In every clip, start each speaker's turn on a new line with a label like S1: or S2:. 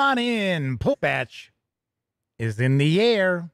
S1: on in. Pull batch is in the air.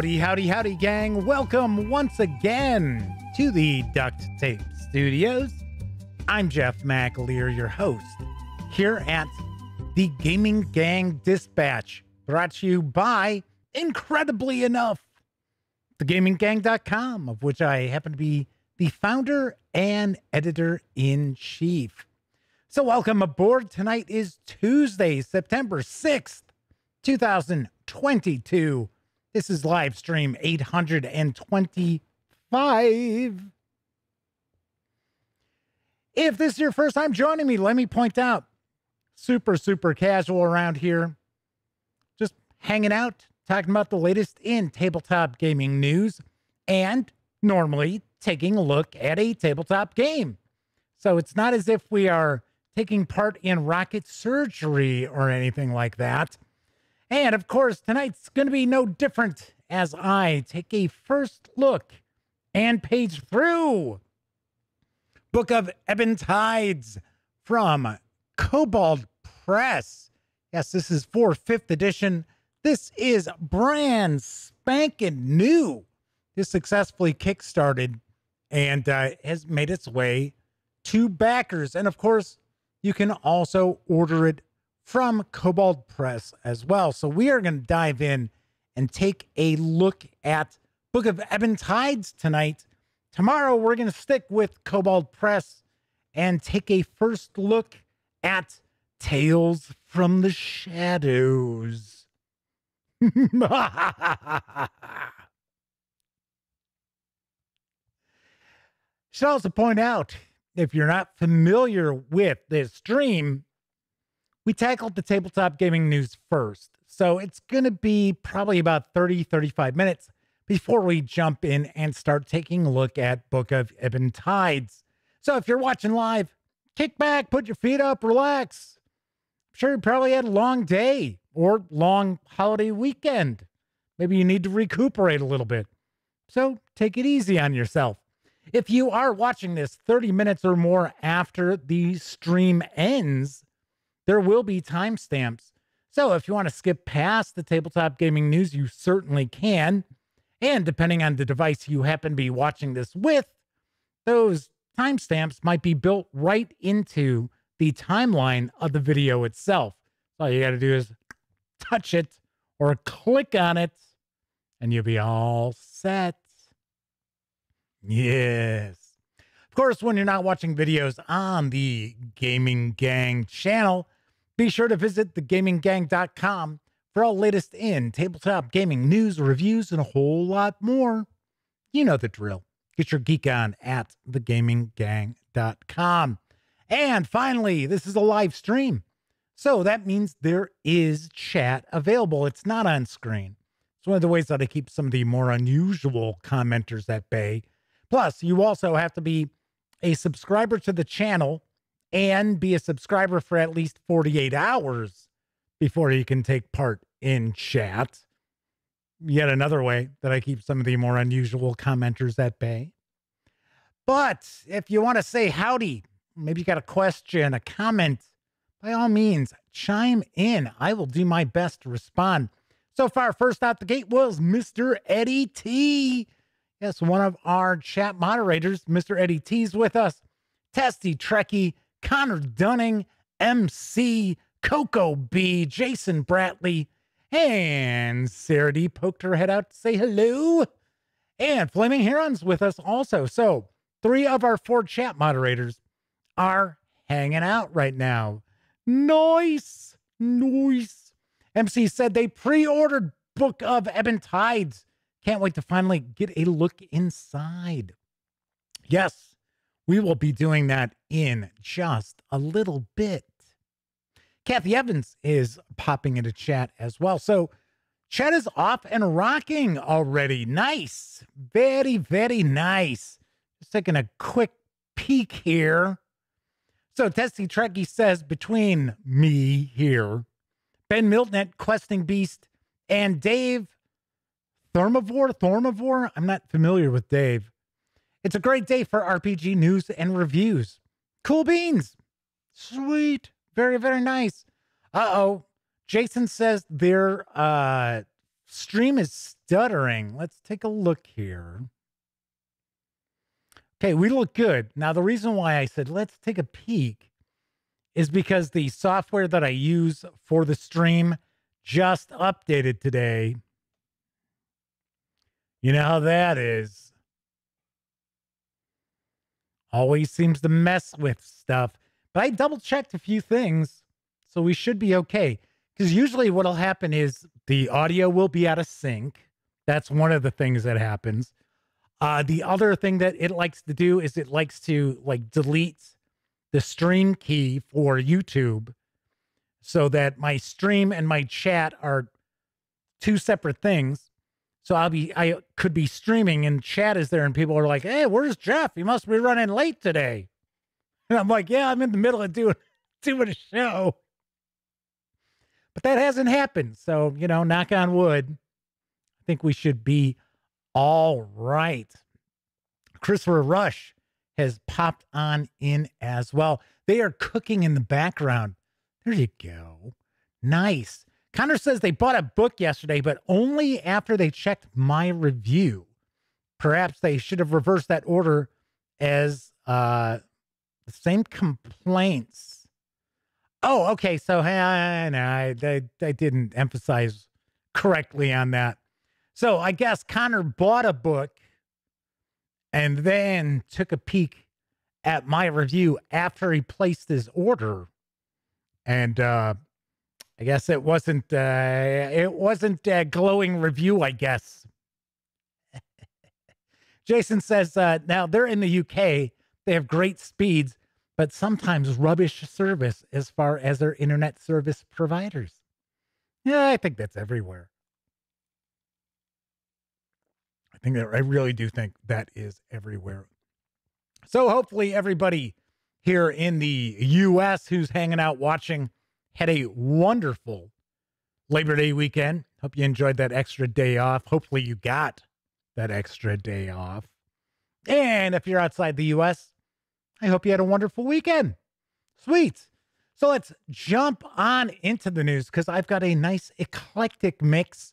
S1: Howdy, howdy, howdy, gang. Welcome once again to the Duct Tape Studios. I'm Jeff McAleer, your host, here at the Gaming Gang Dispatch, brought to you by, incredibly enough, thegaminggang.com, of which I happen to be the founder and editor in chief. So, welcome aboard. Tonight is Tuesday, September 6th, 2022. This is live stream 825. If this is your first time joining me, let me point out super, super casual around here. Just hanging out, talking about the latest in tabletop gaming news, and normally taking a look at a tabletop game. So it's not as if we are taking part in rocket surgery or anything like that. And of course, tonight's going to be no different as I take a first look and page through Book of Ebon Tides from Kobold Press. Yes, this is for fifth edition. This is brand spanking new. This successfully kickstarted and uh, has made its way to backers. And of course, you can also order it from Kobold Press as well. So we are going to dive in and take a look at Book of Ebon Tides tonight. Tomorrow we're going to stick with Kobold Press and take a first look at Tales from the Shadows. Should also point out if you're not familiar with this stream, we tackled the tabletop gaming news first. So it's going to be probably about 30, 35 minutes before we jump in and start taking a look at Book of Ebon Tides. So if you're watching live, kick back, put your feet up, relax. I'm sure you probably had a long day or long holiday weekend. Maybe you need to recuperate a little bit. So take it easy on yourself. If you are watching this 30 minutes or more after the stream ends, there will be timestamps. So if you want to skip past the tabletop gaming news, you certainly can. And depending on the device you happen to be watching this with, those timestamps might be built right into the timeline of the video itself. All you got to do is touch it or click on it, and you'll be all set. Yes. Of course, when you're not watching videos on the Gaming Gang channel, be sure to visit thegaminggang.com for all latest in tabletop gaming news, reviews, and a whole lot more. You know the drill. Get your geek on at thegaminggang.com. And finally, this is a live stream. So that means there is chat available. It's not on screen. It's one of the ways that I keep some of the more unusual commenters at bay. Plus, you also have to be a subscriber to the channel and be a subscriber for at least 48 hours before you can take part in chat. Yet another way that I keep some of the more unusual commenters at bay. But if you want to say howdy, maybe you got a question, a comment, by all means, chime in. I will do my best to respond. So far, first out the gate was Mr. Eddie T. Yes, one of our chat moderators, Mr. Eddie T's with us. Testy Trekkie Connor Dunning, MC, Coco B, Jason Bratley, and Sarah D poked her head out to say hello. And Flaming Heron's with us also. So, three of our four chat moderators are hanging out right now. Nice. Nice. MC said they pre ordered Book of Ebon Tides. Can't wait to finally get a look inside. Yes, we will be doing that in just a little bit. Kathy Evans is popping into chat as well. So, chat is off and rocking already. Nice. Very, very nice. Just taking a quick peek here. So, Testy Trekkie says between me here, Ben Milton Questing Beast, and Dave Thermivore, Thormivore. I'm not familiar with Dave. It's a great day for RPG news and reviews. Cool beans. Sweet. Very, very nice. Uh oh. Jason says their uh, stream is stuttering. Let's take a look here. Okay, we look good. Now, the reason why I said let's take a peek is because the software that I use for the stream just updated today. You know how that is. Always seems to mess with stuff. But I double checked a few things, so we should be okay. Because usually what'll happen is the audio will be out of sync. That's one of the things that happens. Uh, the other thing that it likes to do is it likes to like delete the stream key for YouTube so that my stream and my chat are two separate things. So I'll be, I could be streaming and chat is there, and people are like, "Hey, where's Jeff? He must be running late today." And I'm like, "Yeah, I'm in the middle of doing doing a show." But that hasn't happened. So, you know, knock on wood. I think we should be all right. Christopher Rush has popped on in as well. They are cooking in the background. There you go. Nice. Connor says they bought a book yesterday, but only after they checked my review. Perhaps they should have reversed that order as uh, the same complaints. Oh, okay. So hey, no, I, I, I didn't emphasize correctly on that. So I guess Connor bought a book and then took a peek at my review after he placed his order. And uh, I guess it wasn't uh, it wasn't a glowing review, I guess. Jason says uh, now they're in the UK. They have great speeds, but sometimes rubbish service as far as their internet service providers. Yeah, I think that's everywhere. I think that I really do think that is everywhere. So hopefully everybody here in the US who's hanging out watching had a wonderful Labor Day weekend. Hope you enjoyed that extra day off. Hopefully, you got that extra day off. And if you're outside the US, I hope you had a wonderful weekend. Sweet. So let's jump on into the news because I've got a nice eclectic mix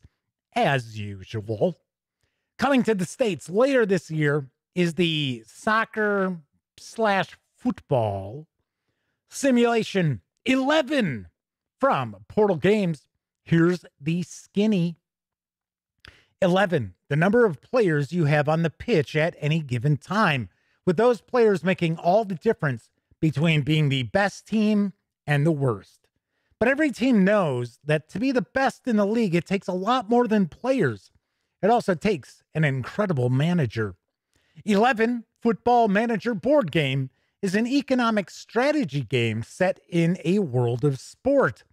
S1: as usual. Coming to the States later this year is the soccer slash football simulation 11 from Portal Games. Here's the skinny 11, the number of players you have on the pitch at any given time, with those players making all the difference between being the best team and the worst. But every team knows that to be the best in the league, it takes a lot more than players. It also takes an incredible manager. 11 Football Manager board game is an economic strategy game set in a world of sport.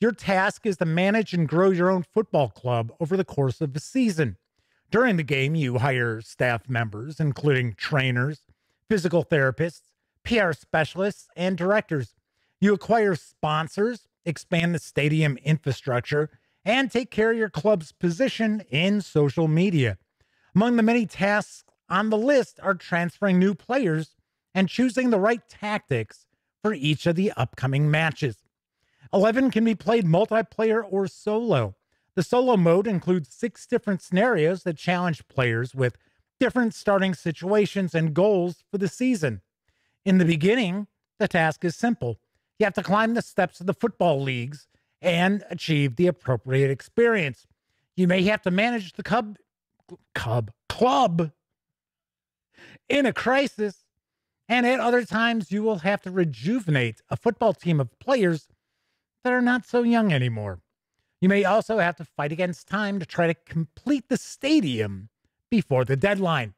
S1: Your task is to manage and grow your own football club over the course of a season. During the game, you hire staff members, including trainers, physical therapists, PR specialists, and directors. You acquire sponsors, expand the stadium infrastructure, and take care of your club's position in social media. Among the many tasks on the list are transferring new players and choosing the right tactics for each of the upcoming matches. 11 can be played multiplayer or solo. The solo mode includes six different scenarios that challenge players with different starting situations and goals for the season. In the beginning, the task is simple. You have to climb the steps of the football leagues and achieve the appropriate experience. You may have to manage the cub, cub club in a crisis and at other times, you will have to rejuvenate a football team of players that are not so young anymore. You may also have to fight against time to try to complete the stadium before the deadline.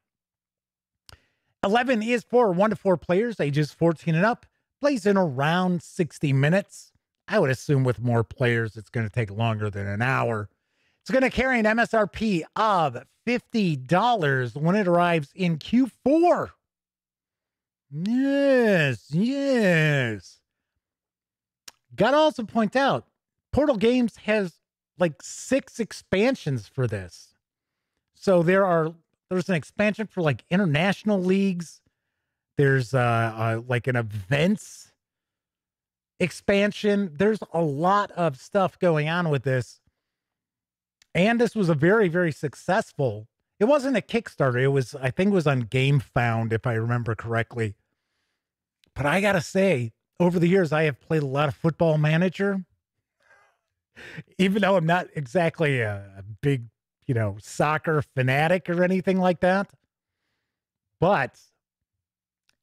S1: 11 is for one to four players, ages 14 and up, plays in around 60 minutes. I would assume with more players, it's going to take longer than an hour. It's going to carry an MSRP of $50 when it arrives in Q4. Yes, yes. Gotta also point out, Portal Games has like six expansions for this. So there are there's an expansion for like international leagues. There's uh, uh like an events expansion. There's a lot of stuff going on with this. And this was a very, very successful. It wasn't a Kickstarter. It was, I think it was on GameFound, if I remember correctly. But I gotta say, over the years, I have played a lot of football manager. Even though I'm not exactly a, a big, you know, soccer fanatic or anything like that. But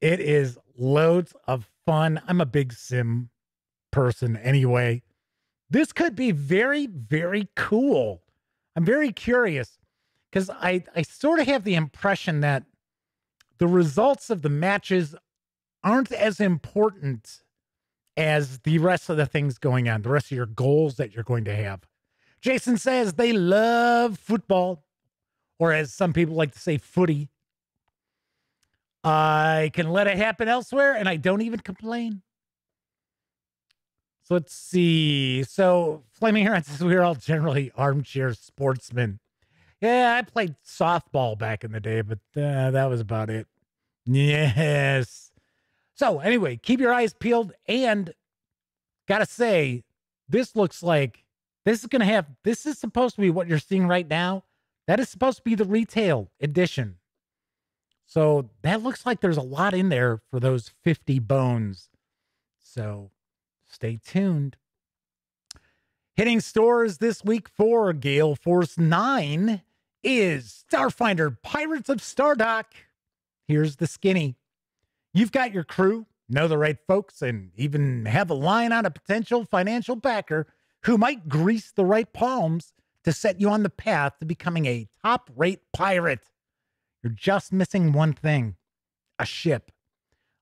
S1: it is loads of fun. I'm a big sim person anyway. This could be very, very cool. I'm very curious because I, I sort of have the impression that the results of the matches aren't as important as the rest of the things going on, the rest of your goals that you're going to have. Jason says they love football, or as some people like to say, footy. I can let it happen elsewhere and I don't even complain. So let's see. So Flaming Heron says we are all generally armchair sportsmen. Yeah, I played softball back in the day, but uh, that was about it. Yes. So, anyway, keep your eyes peeled. And gotta say, this looks like this is going to have, this is supposed to be what you're seeing right now. That is supposed to be the retail edition. So, that looks like there's a lot in there for those 50 bones. So, stay tuned. Hitting stores this week for Gale Force 9 is Starfinder Pirates of Stardock. Here's the skinny. You've got your crew, know the right folks, and even have a line on a potential financial backer who might grease the right palms to set you on the path to becoming a top rate pirate. You're just missing one thing a ship.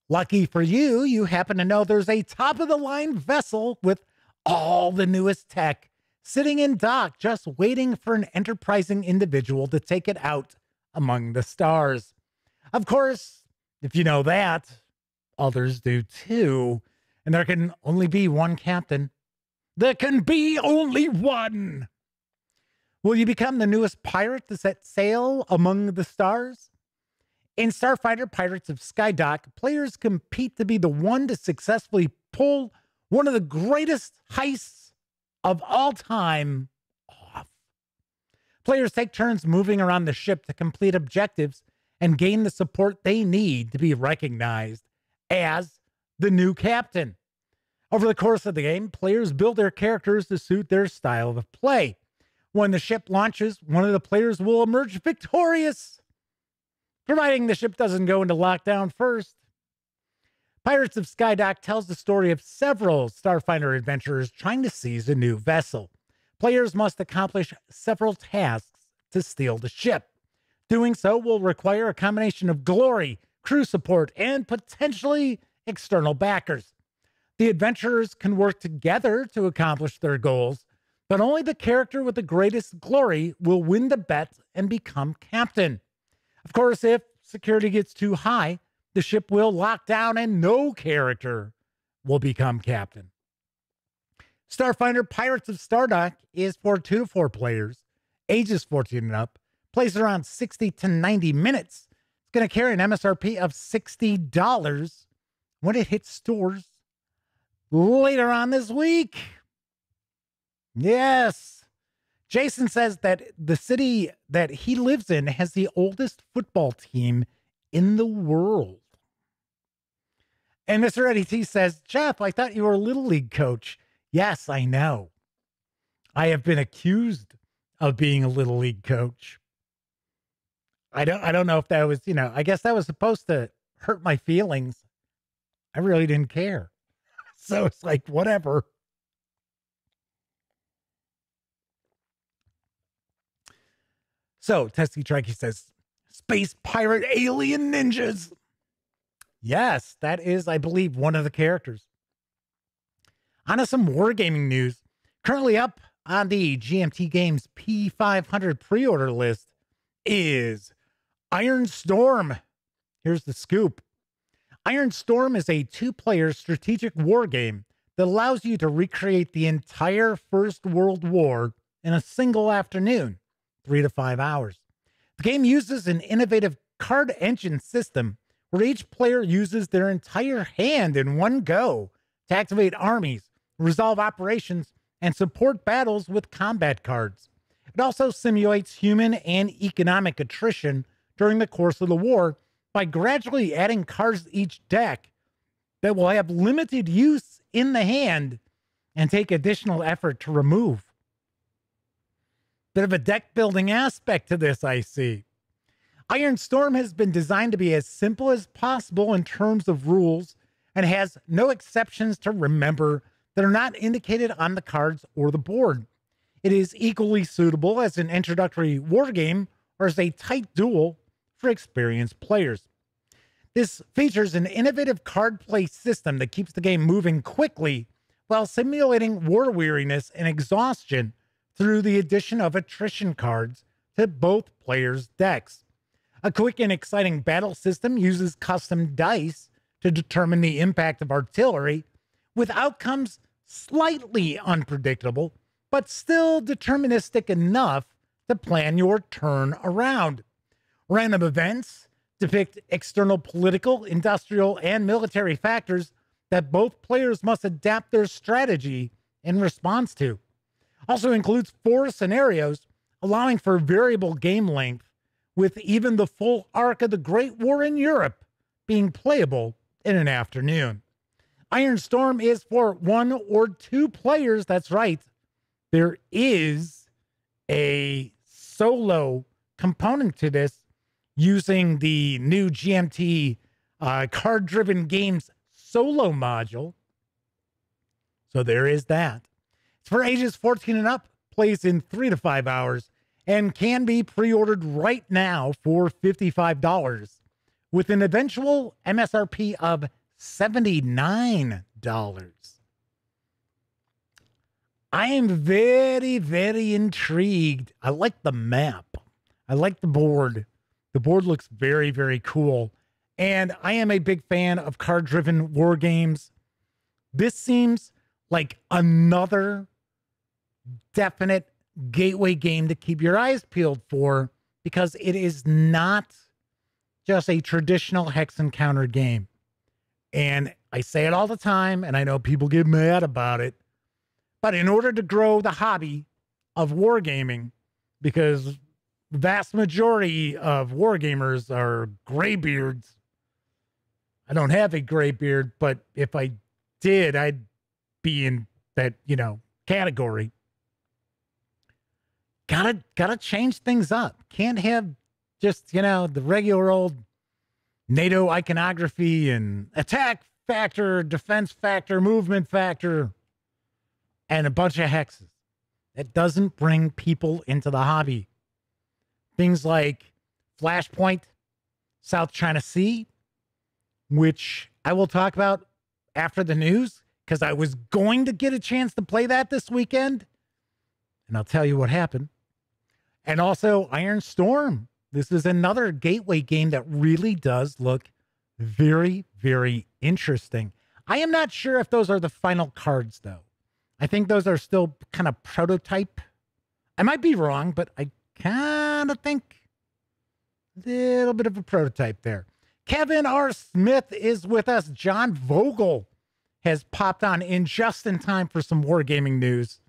S1: Lucky for you, you happen to know there's a top of the line vessel with all the newest tech sitting in dock, just waiting for an enterprising individual to take it out among the stars. Of course, if you know that, others do too. And there can only be one captain. There can be only one. Will you become the newest pirate to set sail among the stars? In Starfinder Pirates of Stardock, players compete to be the one to successfully pull one of the greatest heists of all time off. Players take turns moving around the ship to complete objectives and gain the support they need to be recognized as the new captain. Over the course of the game, players build their characters to suit their style of play. When the ship launches, one of the players will emerge victorious, providing the ship doesn't go into lockdown first. Pirates of Stardock tells the story of several Starfinder adventurers trying to seize a new vessel. Players must accomplish several tasks to steal the ship. Doing so will require a combination of glory, crew support, and potentially external backers. The adventurers can work together to accomplish their goals, but only the character with the greatest glory will win the bet and become captain. Of course, if security gets too high, the ship will lock down and no character will become captain. Starfinder Pirates of Stardock is for two to four players, ages 14 and up, plays around 60 to 90 minutes. It's going to carry an MSRP of $60 when it hits stores later on this week. Yes. Jason says that the city that he lives in has the oldest football team in the world. And Mr. Eddie T says, Jeff, I thought you were a little league coach. Yes, I know. I have been accused of being a little league coach. I don't I don't know if that was, you know, I guess that was supposed to hurt my feelings. I really didn't care. So it's like whatever. So Testy Trekkie says, Space pirate alien ninjas. Yes, that is, I believe, one of the characters. On to some wargaming news. Currently up on the GMT Games P500 pre order list is Iron Storm. Here's the scoop Iron Storm is a two player strategic war game that allows you to recreate the entire First World War in a single afternoon, three to five hours. The game uses an innovative card engine system where each player uses their entire hand in one go to activate armies, resolve operations, and support battles with combat cards. It also simulates human and economic attrition during the course of the war by gradually adding cards to each deck that will have limited use in the hand and take additional effort to remove. Bit of a deck building aspect to this, I see. Iron Storm has been designed to be as simple as possible in terms of rules and has no exceptions to remember that are not indicated on the cards or the board. It is equally suitable as an introductory war game or as a tight duel for experienced players. This features an innovative card play system that keeps the game moving quickly while simulating war weariness and exhaustion through the addition of attrition cards to both players' decks. A quick and exciting battle system uses custom dice to determine the impact of artillery, with outcomes slightly unpredictable, but still deterministic enough to plan your turn around. Random events depict external political, industrial, and military factors that both players must adapt their strategy in response to. Also includes four scenarios, allowing for variable game length with even the full arc of the Great War in Europe being playable in an afternoon. Iron Storm is for one or two players. That's right. There is a solo component to this using the new GMT uh, card driven games solo module. So there is that. It's for ages 14 and up, plays in three to five hours, and can be pre ordered right now for $55 with an eventual MSRP of $79. I am very, very intrigued. I like the map. I like the board. The board looks very, very cool. And I am a big fan of card driven war games. This seems like another definite gateway game to keep your eyes peeled for because it is not just a traditional hex encounter game. And I say it all the time, and I know people get mad about it. But in order to grow the hobby of wargaming, because vast majority of wargamers are graybeards. I don't have a gray beard, but if I did, I'd be in that, you know, category gotta gotta change things up. Can't have just you know the regular old NATO iconography and attack factor, defense factor, movement factor, and a bunch of hexes. That doesn't bring people into the hobby. Things like Flashpoint, South China Sea, which I will talk about after the news because I was going to get a chance to play that this weekend. And I'll tell you what happened. And also Iron Storm. This is another gateway game that really does look very, very interesting. I am not sure if those are the final cards, though. I think those are still kind of prototype. I might be wrong, but I kind of think a little bit of a prototype there. Kevin R. Smith is with us. John Vogel has popped on in just in time for some wargaming news.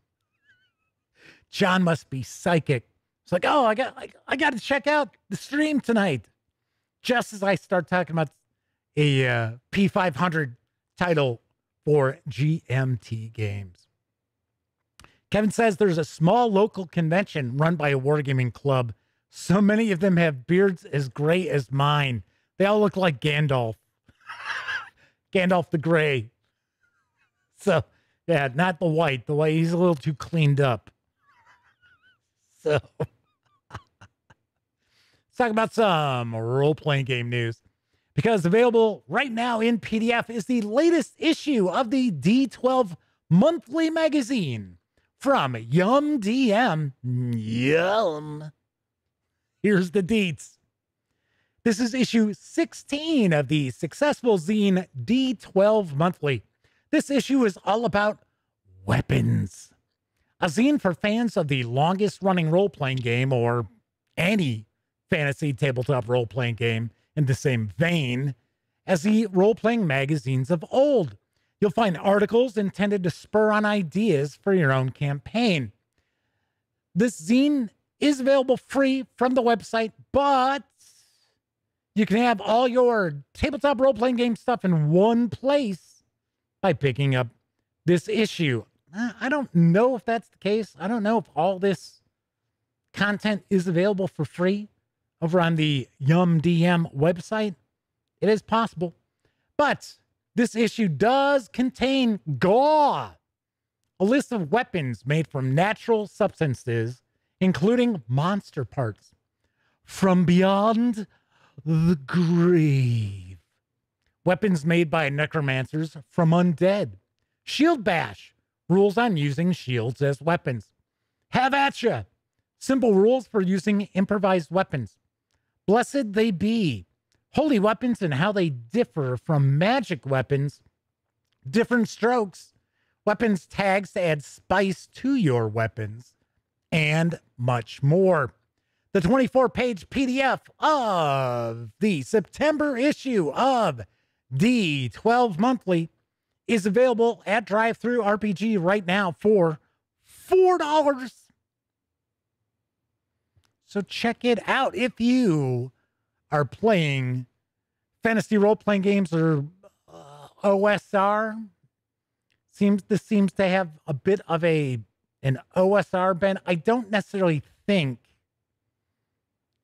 S1: John must be psychic it's like, oh, I got, I, I got to check out the stream tonight. Just as I start talking about a uh, P500 title for GMT games. Kevin says there's a small local convention run by a wargaming club. So many of them have beards as gray as mine. They all look like Gandalf. Gandalf the Gray. So, yeah, not the white. The white, he's a little too cleaned up. So. Let's talk about some role playing game news. because available right now in PDF is the latest issue of the D12 monthly magazine from Yum DM. Yum. Here's the deets. This is issue 16 of the successful zine D12 Monthly. This issue is all about weapons. A zine for fans of the longest running role playing game or any fantasy tabletop role playing game in the same vein as the role playing magazines of old. You'll find articles intended to spur on ideas for your own campaign. This zine is available free from the website, but you can have all your tabletop role playing game stuff in one place by picking up this issue. Uh, I don't know if that's the case. I don't know if all this content is available for free over on the Yum DM website. It is possible. But this issue does contain gore, a list of weapons made from natural substances, including monster parts from beyond the grave. Weapons made by necromancers from undead. Shield Bash rules on using shields as weapons. Have at ya! Simple rules for using improvised weapons. Blessed they be holy weapons and how they differ from magic weapons, different strokes, weapons tags to add spice to your weapons, and much more. The 24 page PDF of the September issue of D12 Monthly is available at DriveThruRPG right now for $4. So check it out if you are playing fantasy role playing games or uh, OSR. Seems this seems to have a bit of a an OSR bend. I don't necessarily think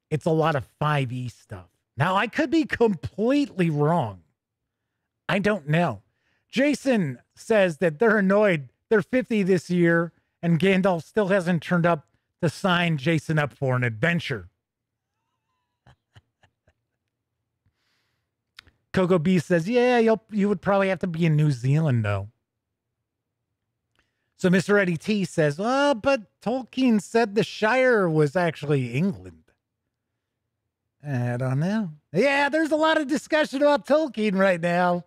S1: it's a lot of 5e stuff. Now I could be completely wrong. I don't know. Jason says that they're annoyed. They're 50 this year, and Gandalf still hasn't turned up to sign Jason up for an adventure. Coco B says, "Yeah, you'll you would probably have to be in New Zealand though." So Mr. Eddie T says, "Oh, but Tolkien said the Shire was actually England." I don't know. Yeah, there's a lot of discussion about Tolkien right now.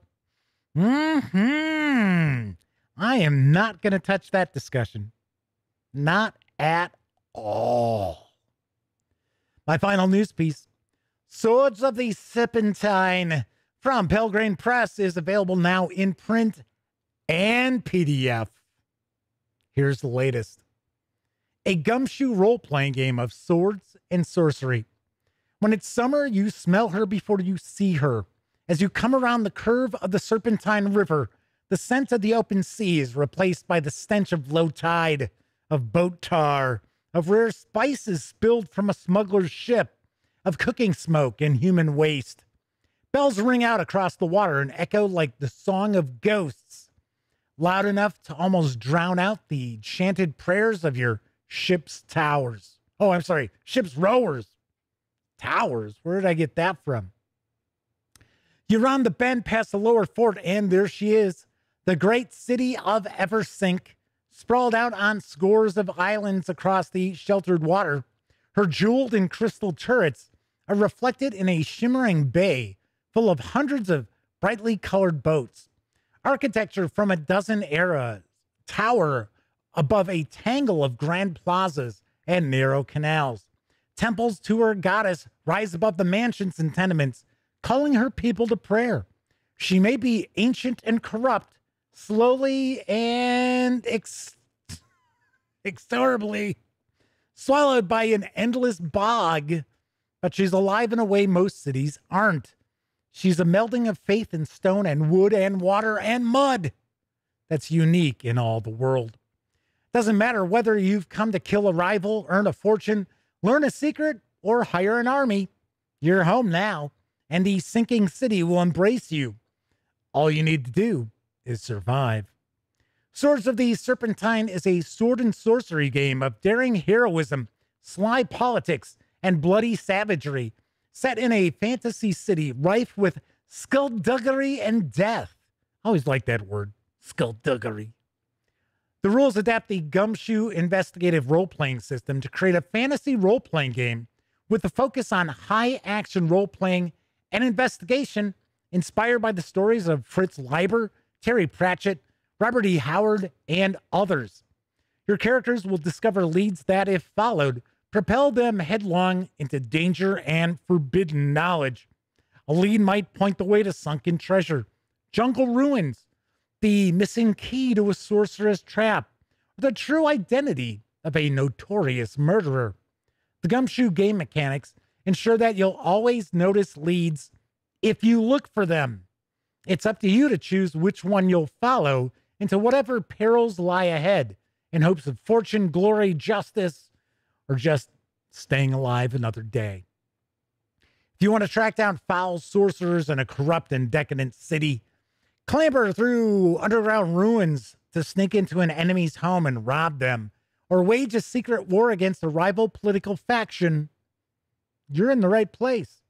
S1: Hmm. I am not going to touch that discussion. Not at all. My final news piece: Swords of the Serpentine from Pelgrane Press is available now in print and PDF. Here's the latest a gumshoe role playing game of swords and sorcery. When it's summer, you smell her before you see her. As you come around the curve of the Serpentine River, the scent of the open sea is replaced by the stench of low tide, of boat tar, of rare spices spilled from a smuggler's ship, of cooking smoke and human waste. Bells ring out across the water and echo like the song of ghosts, loud enough to almost drown out the chanted prayers of your ship's towers. Oh, I'm sorry, ship's rowers. Towers? Where did I get that from? You're on the bend past the lower fort, and there she is, the great city of Eversink, sprawled out on scores of islands across the sheltered water. Her jeweled and crystal turrets are reflected in a shimmering bay full of hundreds of brightly colored boats. Architecture from a dozen eras tower above a tangle of grand plazas and narrow canals. Temples to her goddess rise above the mansions and tenements, calling her people to prayer. She may be ancient and corrupt, slowly and ex- exorably swallowed by an endless bog, but she's alive in a way most cities aren't. She's a melding of faith and stone and wood and water and mud that's unique in all the world. Doesn't matter whether you've come to kill a rival, earn a fortune, learn a secret, or hire an army. You're home now, and the sinking city will embrace you. All you need to do is survive. Swords of the Serpentine is a sword and sorcery game of daring heroism, sly politics, and bloody savagery set in a fantasy city rife with skullduggery and death. I always like that word, skullduggery. The rules adapt the Gumshoe investigative role playing system to create a fantasy role playing game with a focus on high action role playing and investigation inspired by the stories of Fritz Leiber, Terry Pratchett, Robert E. Howard, and others. Your characters will discover leads that, if followed, propel them headlong into danger and forbidden knowledge. A lead might point the way to sunken treasure, jungle ruins, the missing key to a sorcerer's trap, or the true identity of a notorious murderer. The gumshoe game mechanics ensure that you'll always notice leads if you look for them. It's up to you to choose which one you'll follow into whatever perils lie ahead in hopes of fortune, glory, justice, or just staying alive another day. If you want to track down foul sorcerers in a corrupt and decadent city, clamber through underground ruins to sneak into an enemy's home and rob them, or wage a secret war against a rival political faction, you're in the right place.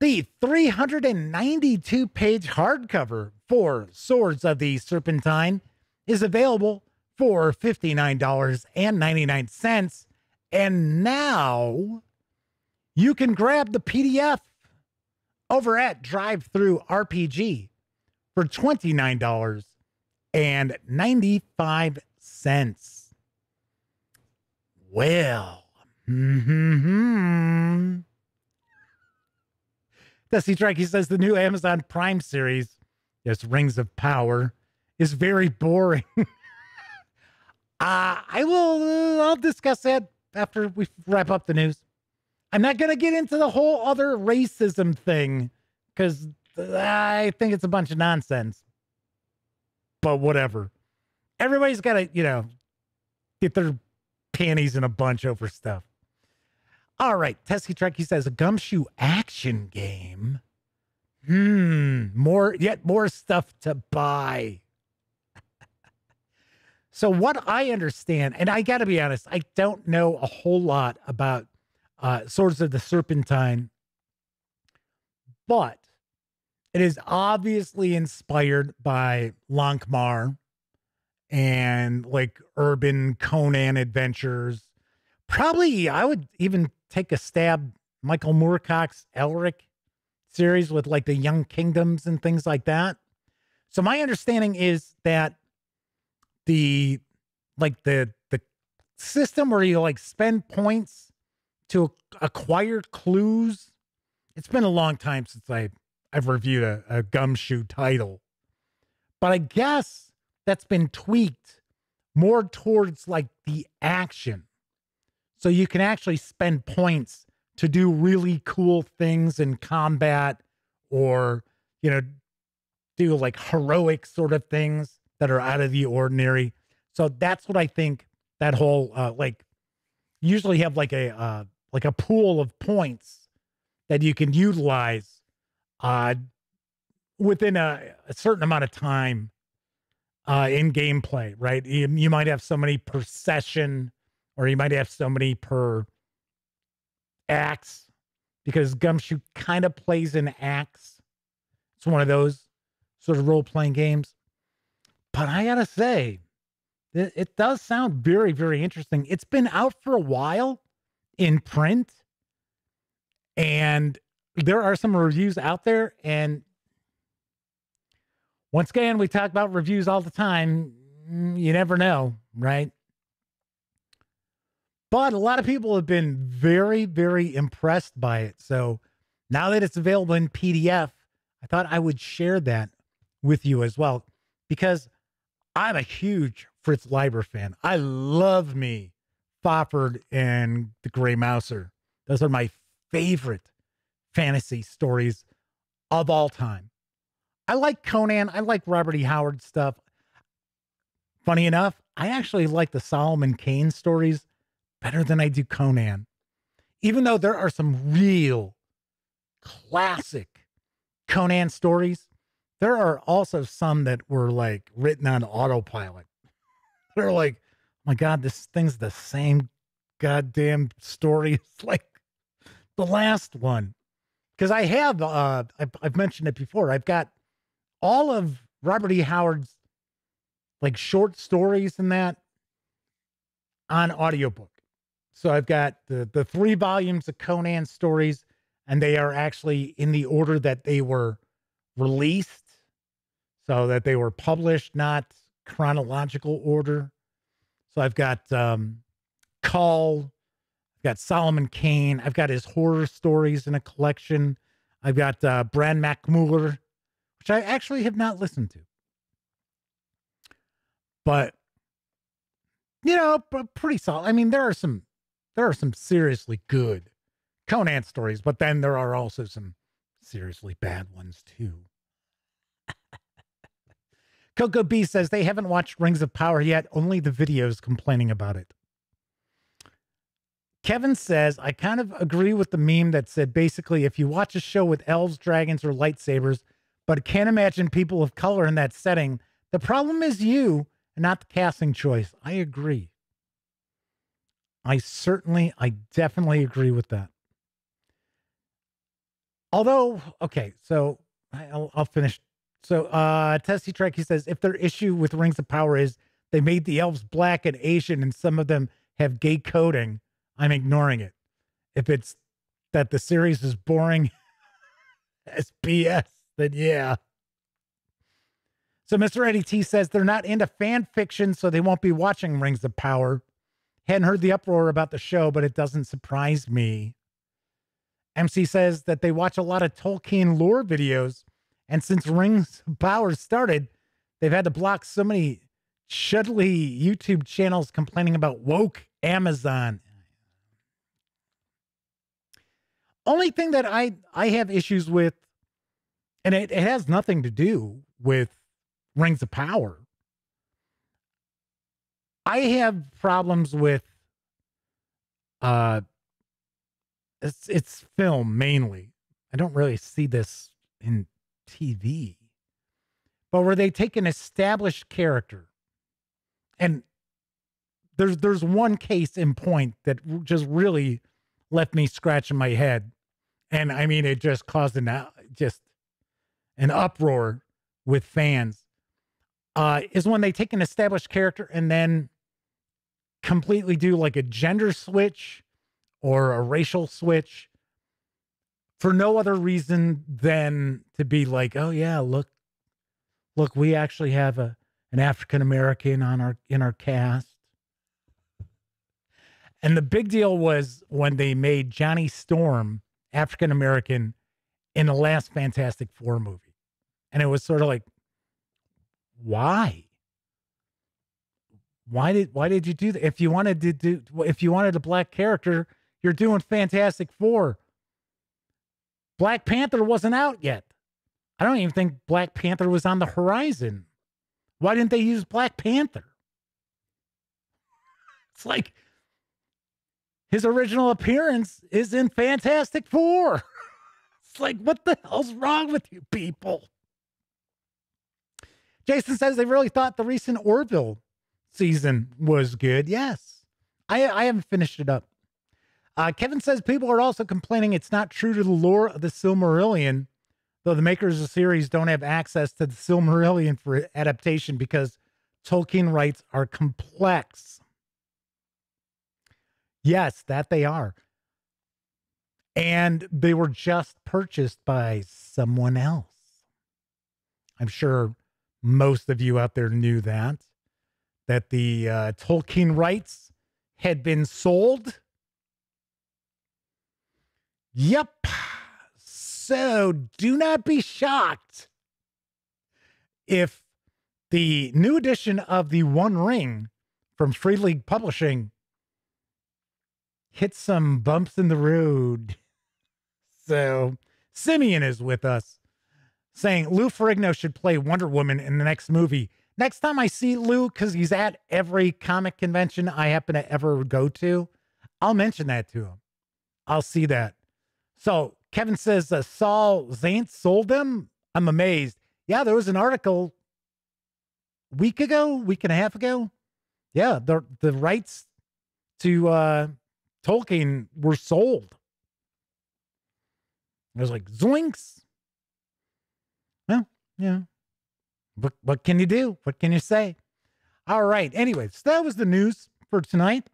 S1: The 392 page hardcover for Swords of the Serpentine is available for $59.99. And now you can grab the PDF over at DriveThruRPG for $29.95. Well, hmm. Dusty he says the new Amazon Prime series, yes, Rings of Power, is very boring. uh, I will, uh, I'll discuss that after we wrap up the news. I'm not going to get into the whole other racism thing because I think it's a bunch of nonsense. But whatever. Everybody's got to, you know, get their panties in a bunch over stuff. All right. Testy Trekkie says a gumshoe action game. Hmm. More, yet more stuff to buy. So, what I understand, and I got to be honest, I don't know a whole lot about uh, Swords of the Serpentine, but it is obviously inspired by Lankhmar and like urban Conan adventures. Probably, I would even take a stab Michael Moorcock's Elric series with like the Young Kingdoms and things like that. So my understanding is that the like the the system where you like spend points to acquire clues. It's been a long time since I I've reviewed a, a gumshoe title, but I guess that's been tweaked more towards like the action. So you can actually spend points to do really cool things in combat or, you know, do like heroic sort of things that are out of the ordinary. So that's what I think that whole uh like usually have like a uh like a pool of points that you can utilize uh within a, a certain amount of time uh in gameplay, right? You, you might have so many per session or you might have so many per acts because Gumshoe kind of plays in acts. It's one of those sort of role playing games. But I gotta say, it, it does sound very, very interesting. It's been out for a while in print, and there are some reviews out there. And once again, we talk about reviews all the time. Mm, you never know, right? But a lot of people have been very, very impressed by it. So now that it's available in PDF, I thought I would share that with you as well because I'm a huge Fritz Leiber fan. I love me Fafhrd and the Gray Mouser. Those are my favorite fantasy stories of all time. I like Conan. I like Robert E. Howard stuff. Funny enough, I actually like the Solomon Kane stories better than I do Conan. Even though there are some real classic Conan stories, there are also some that were like written on autopilot. They're like, oh my God, this thing's the same goddamn story. It's like the last one. because I have, uh, I've, I've mentioned it before. I've got all of Robert E. Howard's like short stories and that on audiobook. So I've got the the three volumes of Conan stories, and they are actually in the order that they were released, so that they were published, not chronological order. So I've got um, Kull, I've got Solomon Kane, I've got his horror stories in a collection. I've got uh, Bran Mak which I actually have not listened to. But you know, pretty solid. I mean, there are some there are some seriously good Conan stories, but then there are also some seriously bad ones too. Coco B says they haven't watched Rings of Power yet, only the videos complaining about it. Kevin says, I kind of agree with the meme that said basically, if you watch a show with elves, dragons, or lightsabers, but can't imagine people of color in that setting, the problem is you and not the casting choice. I agree. I certainly, I definitely agree with that. Although, okay, so I'll, I'll finish. So, uh, Testy Trekkie says, if their issue with Rings of Power is they made the elves black and Asian and some of them have gay coding, I'm ignoring it. If it's that the series is boring as BS, then yeah. So Mr. Eddie T says they're not into fan fiction, so they won't be watching Rings of Power. Hadn't heard the uproar about the show, but it doesn't surprise me. MC says that they watch a lot of Tolkien lore videos, and since Rings of Power started, they've had to block so many Shudley YouTube channels complaining about woke Amazon. Only thing that I I have issues with, and it, it has nothing to do with Rings of Power. I have problems with uh it's it's film mainly. I don't really see this in TV. But where they take an established character and there's there's one case in point that just really left me scratching my head and I mean it just caused an just an uproar with fans uh, is when they take an established character and then completely do like a gender switch or a racial switch for no other reason than to be like, oh yeah, look, look, we actually have a an African American on our in our cast. And the big deal was when they made Johnny Storm African American in the last Fantastic Four movie. And it was sort of like, why? Why did why did you do that? If you wanted to do if you wanted a black character, you're doing Fantastic Four. Black Panther wasn't out yet. I don't even think Black Panther was on the horizon. Why didn't they use Black Panther? It's like his original appearance is in Fantastic Four. It's like, what the hell's wrong with you people? Jason says they really thought the recent Orville season was good. Yes. I, I haven't finished it up. Uh, Kevin says people are also complaining it's not true to the lore of the Silmarillion, though the makers of the series don't have access to the Silmarillion for adaptation because Tolkien rights are complex. Yes, that they are. And they were just purchased by someone else. I'm sure most of you out there knew that, that the uh, Tolkien rights had been sold. Yep. So do not be shocked if the new edition of the One Ring from Free League Publishing hits some bumps in the road. So Simeon is with us saying Lou Ferrigno should play Wonder Woman in the next movie. Next time I see Lou, because he's at every comic convention I happen to ever go to, I'll mention that to him. I'll see that. So Kevin says uh, Saul Zaentz sold them. I'm amazed. Yeah, there was an article week ago, week and a half ago. Yeah, the the rights to uh Tolkien were sold. I was like, zoinks. Well, yeah. What, what can you do? What can you say? All right. Anyways, so that was the news for tonight.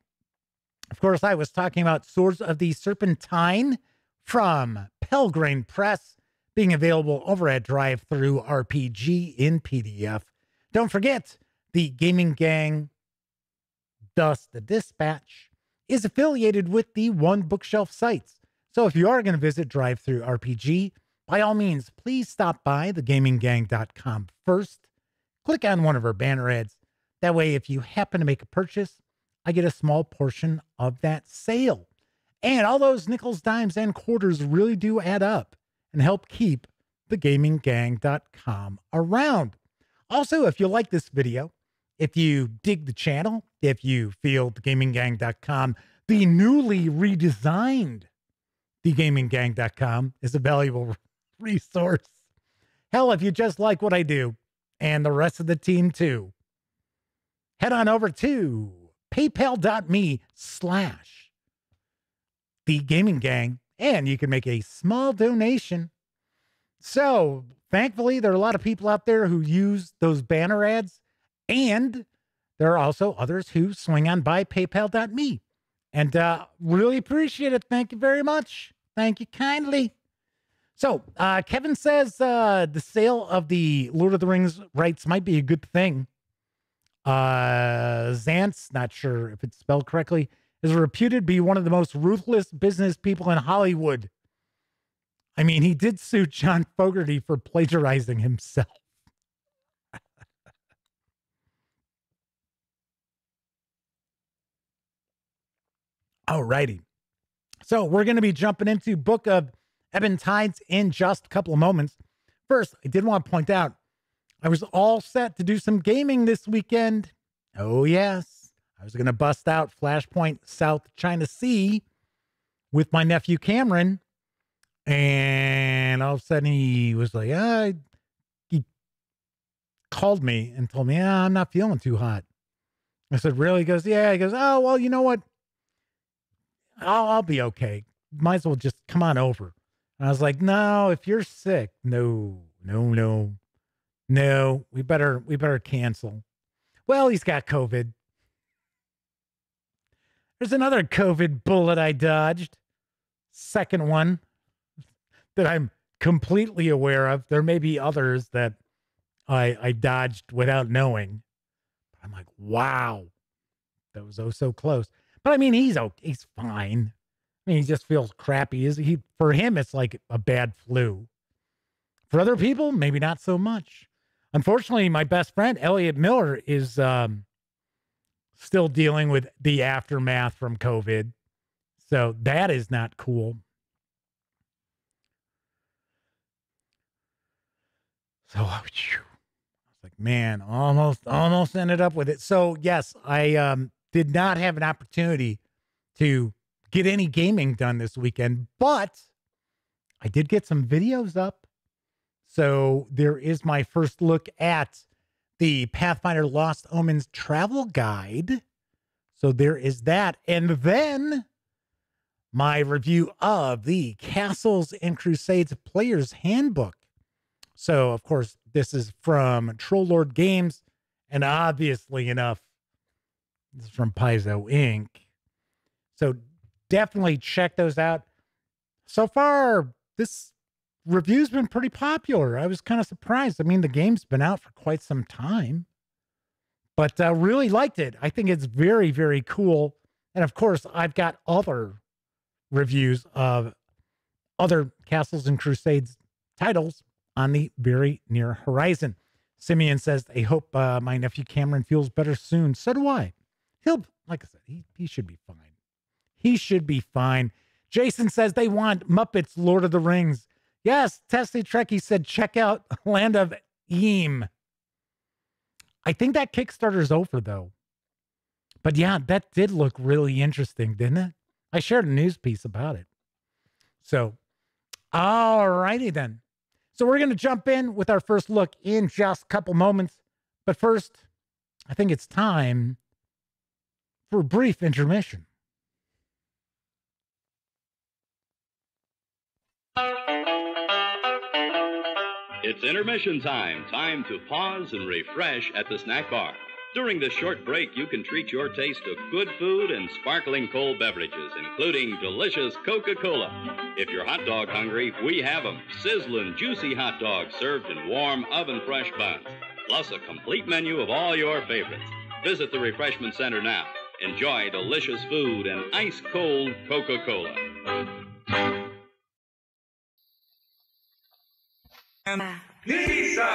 S1: Of course, I was talking about Swords of the Serpentine from Pelgrane Press being available over at DriveThruRPG in PDF. Don't forget, the Gaming Gang, thus the Dispatch, is affiliated with the One Bookshelf sites. So if you are going to visit DriveThruRPG, by all means, please stop by thegaminggang.com first. Click on one of our banner ads. That way, if you happen to make a purchase, I get a small portion of that sale. And all those nickels, dimes, and quarters really do add up and help keep thegaminggang.com around. Also, if you like this video, if you dig the channel, if you feel thegaminggang.com, the newly redesigned thegaminggang.com is a valuable resource. Hell, if you just like what I do and the rest of the team too, head on over to paypal.me slash the gaming gang and you can make a small donation. So thankfully, there are a lot of people out there who use those banner ads, and there are also others who swing on by paypal.me. And uh, really appreciate it. Thank you very much. Thank you kindly. So, uh, Kevin says uh, the sale of the Lord of the Rings rights might be a good thing. Uh, Zaentz, not sure if it's spelled correctly, is reputed to be one of the most ruthless business people in Hollywood. I mean, he did sue John Fogerty for plagiarizing himself. Alrighty. So we're going to be jumping into Book of Ebon Tides in just a couple of moments. First, I did want to point out I was all set to do some gaming this weekend. Oh, yes. I was going to bust out Flashpoint South China Sea with my nephew Cameron. And all of a sudden he was like, ah, he called me and told me, I'm not feeling too hot. I said, really? He goes, yeah. He goes, oh, well, you know what? I'll, I'll be okay. Might as well just come on over. And I was like, no, if you're sick, no, no, no, no, we better, we better cancel. Well, he's got COVID. There's another COVID bullet I dodged. Second one that I'm completely aware of. There may be others that I I dodged without knowing. But I'm like, wow, that was oh so close. But I mean, he's okay. He's fine. I mean, he just feels crappy. Is he? For him, it's like a bad flu. For other people, maybe not so much. Unfortunately, my best friend Elliot Miller is um, still dealing with the aftermath from COVID. So that is not cool. So I was like, man, almost, almost ended up with it. So yes, I um, did not have an opportunity to get any gaming done this weekend, but I did get some videos up. So there is my first look at the Pathfinder Lost Omens travel guide. So there is that. And then my review of the Castles and Crusades Player's Handbook. So, of course, this is from Troll Lord Games. And obviously enough, this is from Paizo Inc. So definitely check those out. So far, this review's been pretty popular. I was kind of surprised. I mean, the game's been out for quite some time, but uh, really liked it. I think it's very, very cool. And of course, I've got other reviews of other Castles and Crusades titles on the very near horizon. Simeon says, I hope uh, my nephew Cameron feels better soon. So do I. He'll, like I said, he, he should be fine. He should be fine. Jason says they want Muppets Lord of the Rings. Yes, Testy Trekkie said check out Land of Eem. I think that Kickstarter's over though. But yeah, that did look really interesting, didn't it? I shared a news piece about it. So, all righty then. So we're going to jump in with our first look in just a couple moments. But first, I think it's time for a brief intermission.
S2: It's intermission time. Time to pause and refresh at the snack bar. During this short break, you can treat your taste to good food and sparkling cold beverages, including delicious Coca Cola. If you're hot dog hungry, we have them sizzling, juicy hot dogs served in warm, oven fresh buns, plus a complete menu of all your favorites. Visit the Refreshment Center now. Enjoy delicious food and ice cold Coca Cola.
S3: Um, pizza!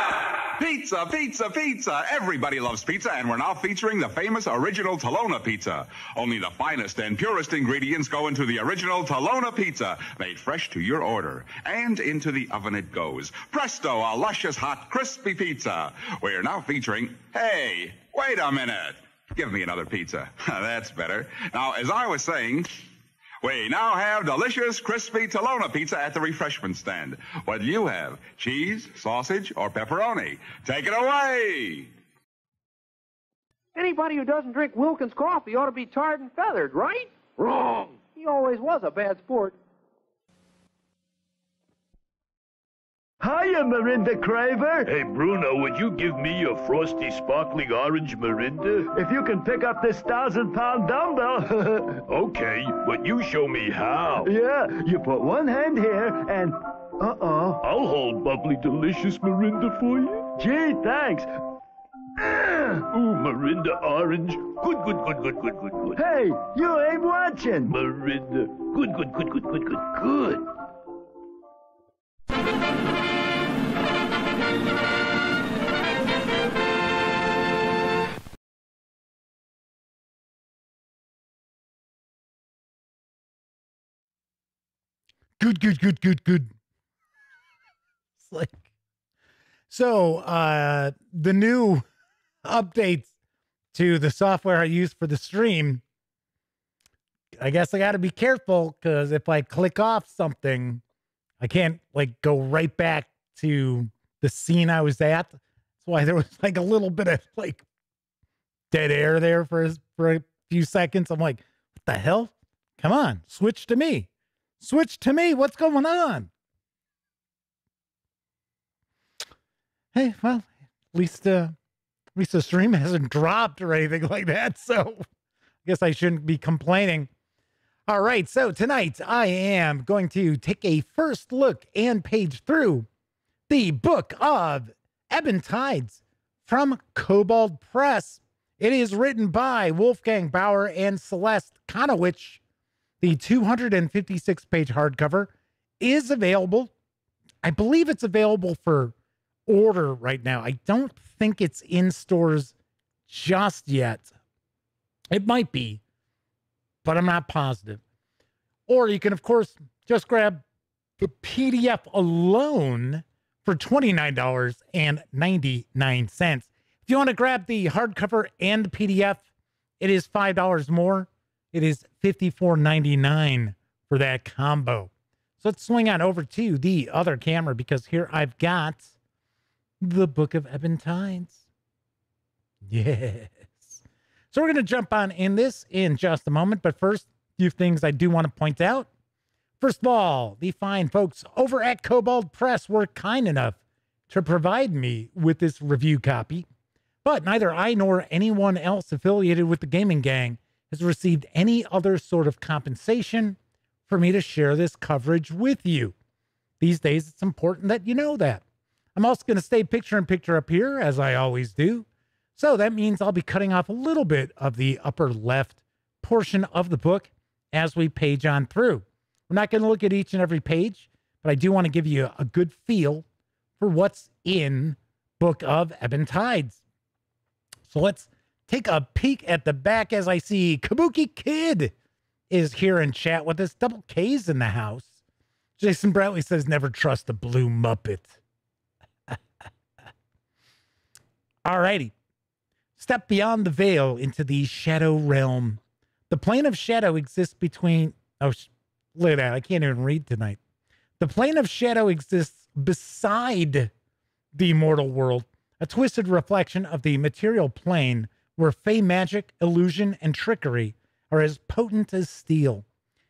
S3: Pizza, pizza, pizza. Everybody loves pizza, and we're now featuring the famous original Tolona pizza. Only the finest and purest ingredients go into the original Tolona pizza, made fresh to your order. And into the oven it goes. Presto, a luscious, hot, crispy pizza. We're now featuring, hey, wait a minute. Give me another pizza. That's better. Now, as I was saying, we now have delicious, crispy Tolona pizza at the refreshment stand. What do you have? Cheese, sausage, or pepperoni? Take it away!
S4: Anybody who doesn't drink Wilkins coffee ought to be tarred and feathered, right? Wrong. He always was a bad sport.
S5: Hiya, Mirinda Craver.
S6: Hey, Bruno, would you give me a frosty, sparkling orange Mirinda?
S5: If you can pick up this thousand pound dumbbell.
S6: okay, but you show me how.
S5: Yeah, you put one hand here and. Uh oh.
S6: I'll hold bubbly, delicious Mirinda for you.
S5: Gee, thanks.
S6: Ooh, Mirinda orange. Good, good, good, good, good, good, good.
S5: Hey, you ain't watching.
S6: Mirinda. Good, good, good, good, good, good, good.
S1: Good, good, good, good, good. It's like so uh the new updates to the software I use for the stream. I guess I got to be careful because if I click off something, I can't like go right back to the scene I was at. That's why there was like a little bit of like dead air there for for a few seconds. I'm like, what the hell? Come on, switch to me. Switch to me. What's going on? Hey, well, at least uh at least the stream hasn't dropped or anything like that. So I guess I shouldn't be complaining. All right, so tonight I am going to take a first look and page through the book of Ebon Tides from Kobold Press. It is written by Wolfgang Bauer and Celeste Conowitch. The 256 page hardcover is available. I believe it's available for order right now. I don't think it's in stores just yet. It might be, but I'm not positive. Or you can, of course, just grab the PDF alone for $29.99. If you want to grab the hardcover and the PDF, it is $5 more. It is $54.99 for that combo. So let's swing on over to the other camera because here I've got the Book of Ebon Tides. Yes. So we're going to jump on in this in just a moment. But first, a few things I do want to point out. First of all, the fine folks over at Kobold Press were kind enough to provide me with this review copy. But neither I nor anyone else affiliated with the gaming gang has received any other sort of compensation for me to share this coverage with you. These days, it's important that you know that. I'm also going to stay picture in picture up here, as I always do. So that means I'll be cutting off a little bit of the upper left portion of the book as we page on through. We're not going to look at each and every page, but I do want to give you a good feel for what's in Book of Ebon Tides. So let's take a peek at the back as I see Kabuki Kid is here in chat with us. Double K's in the house. Jason Bradley says, never trust a blue Muppet. All righty. Step beyond the veil into the shadow realm. The plane of shadow exists between. Oh, look at that. I can't even read tonight. The plane of shadow exists beside the mortal world, a twisted reflection of the material plane where fey magic, illusion, and trickery are as potent as steel.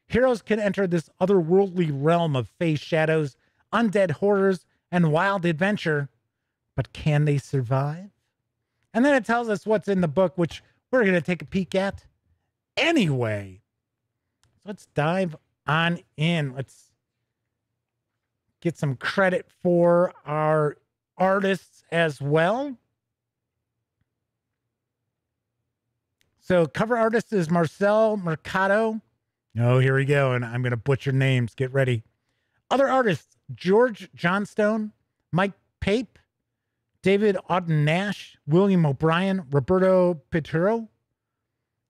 S1: Heroes can enter this otherworldly realm of fey shadows, undead horrors, and wild adventure, but can they survive? And then it tells us what's in the book, which we're going to take a peek at anyway. So let's dive on in. Let's get some credit for our artists as well. So cover artist is Marcel Mercado. Oh, here we go. And I'm going to butcher names. Get ready. Other artists George Johnstone, Mike Pape, David Auden Nash, William O'Brien, Roberto Pitturru,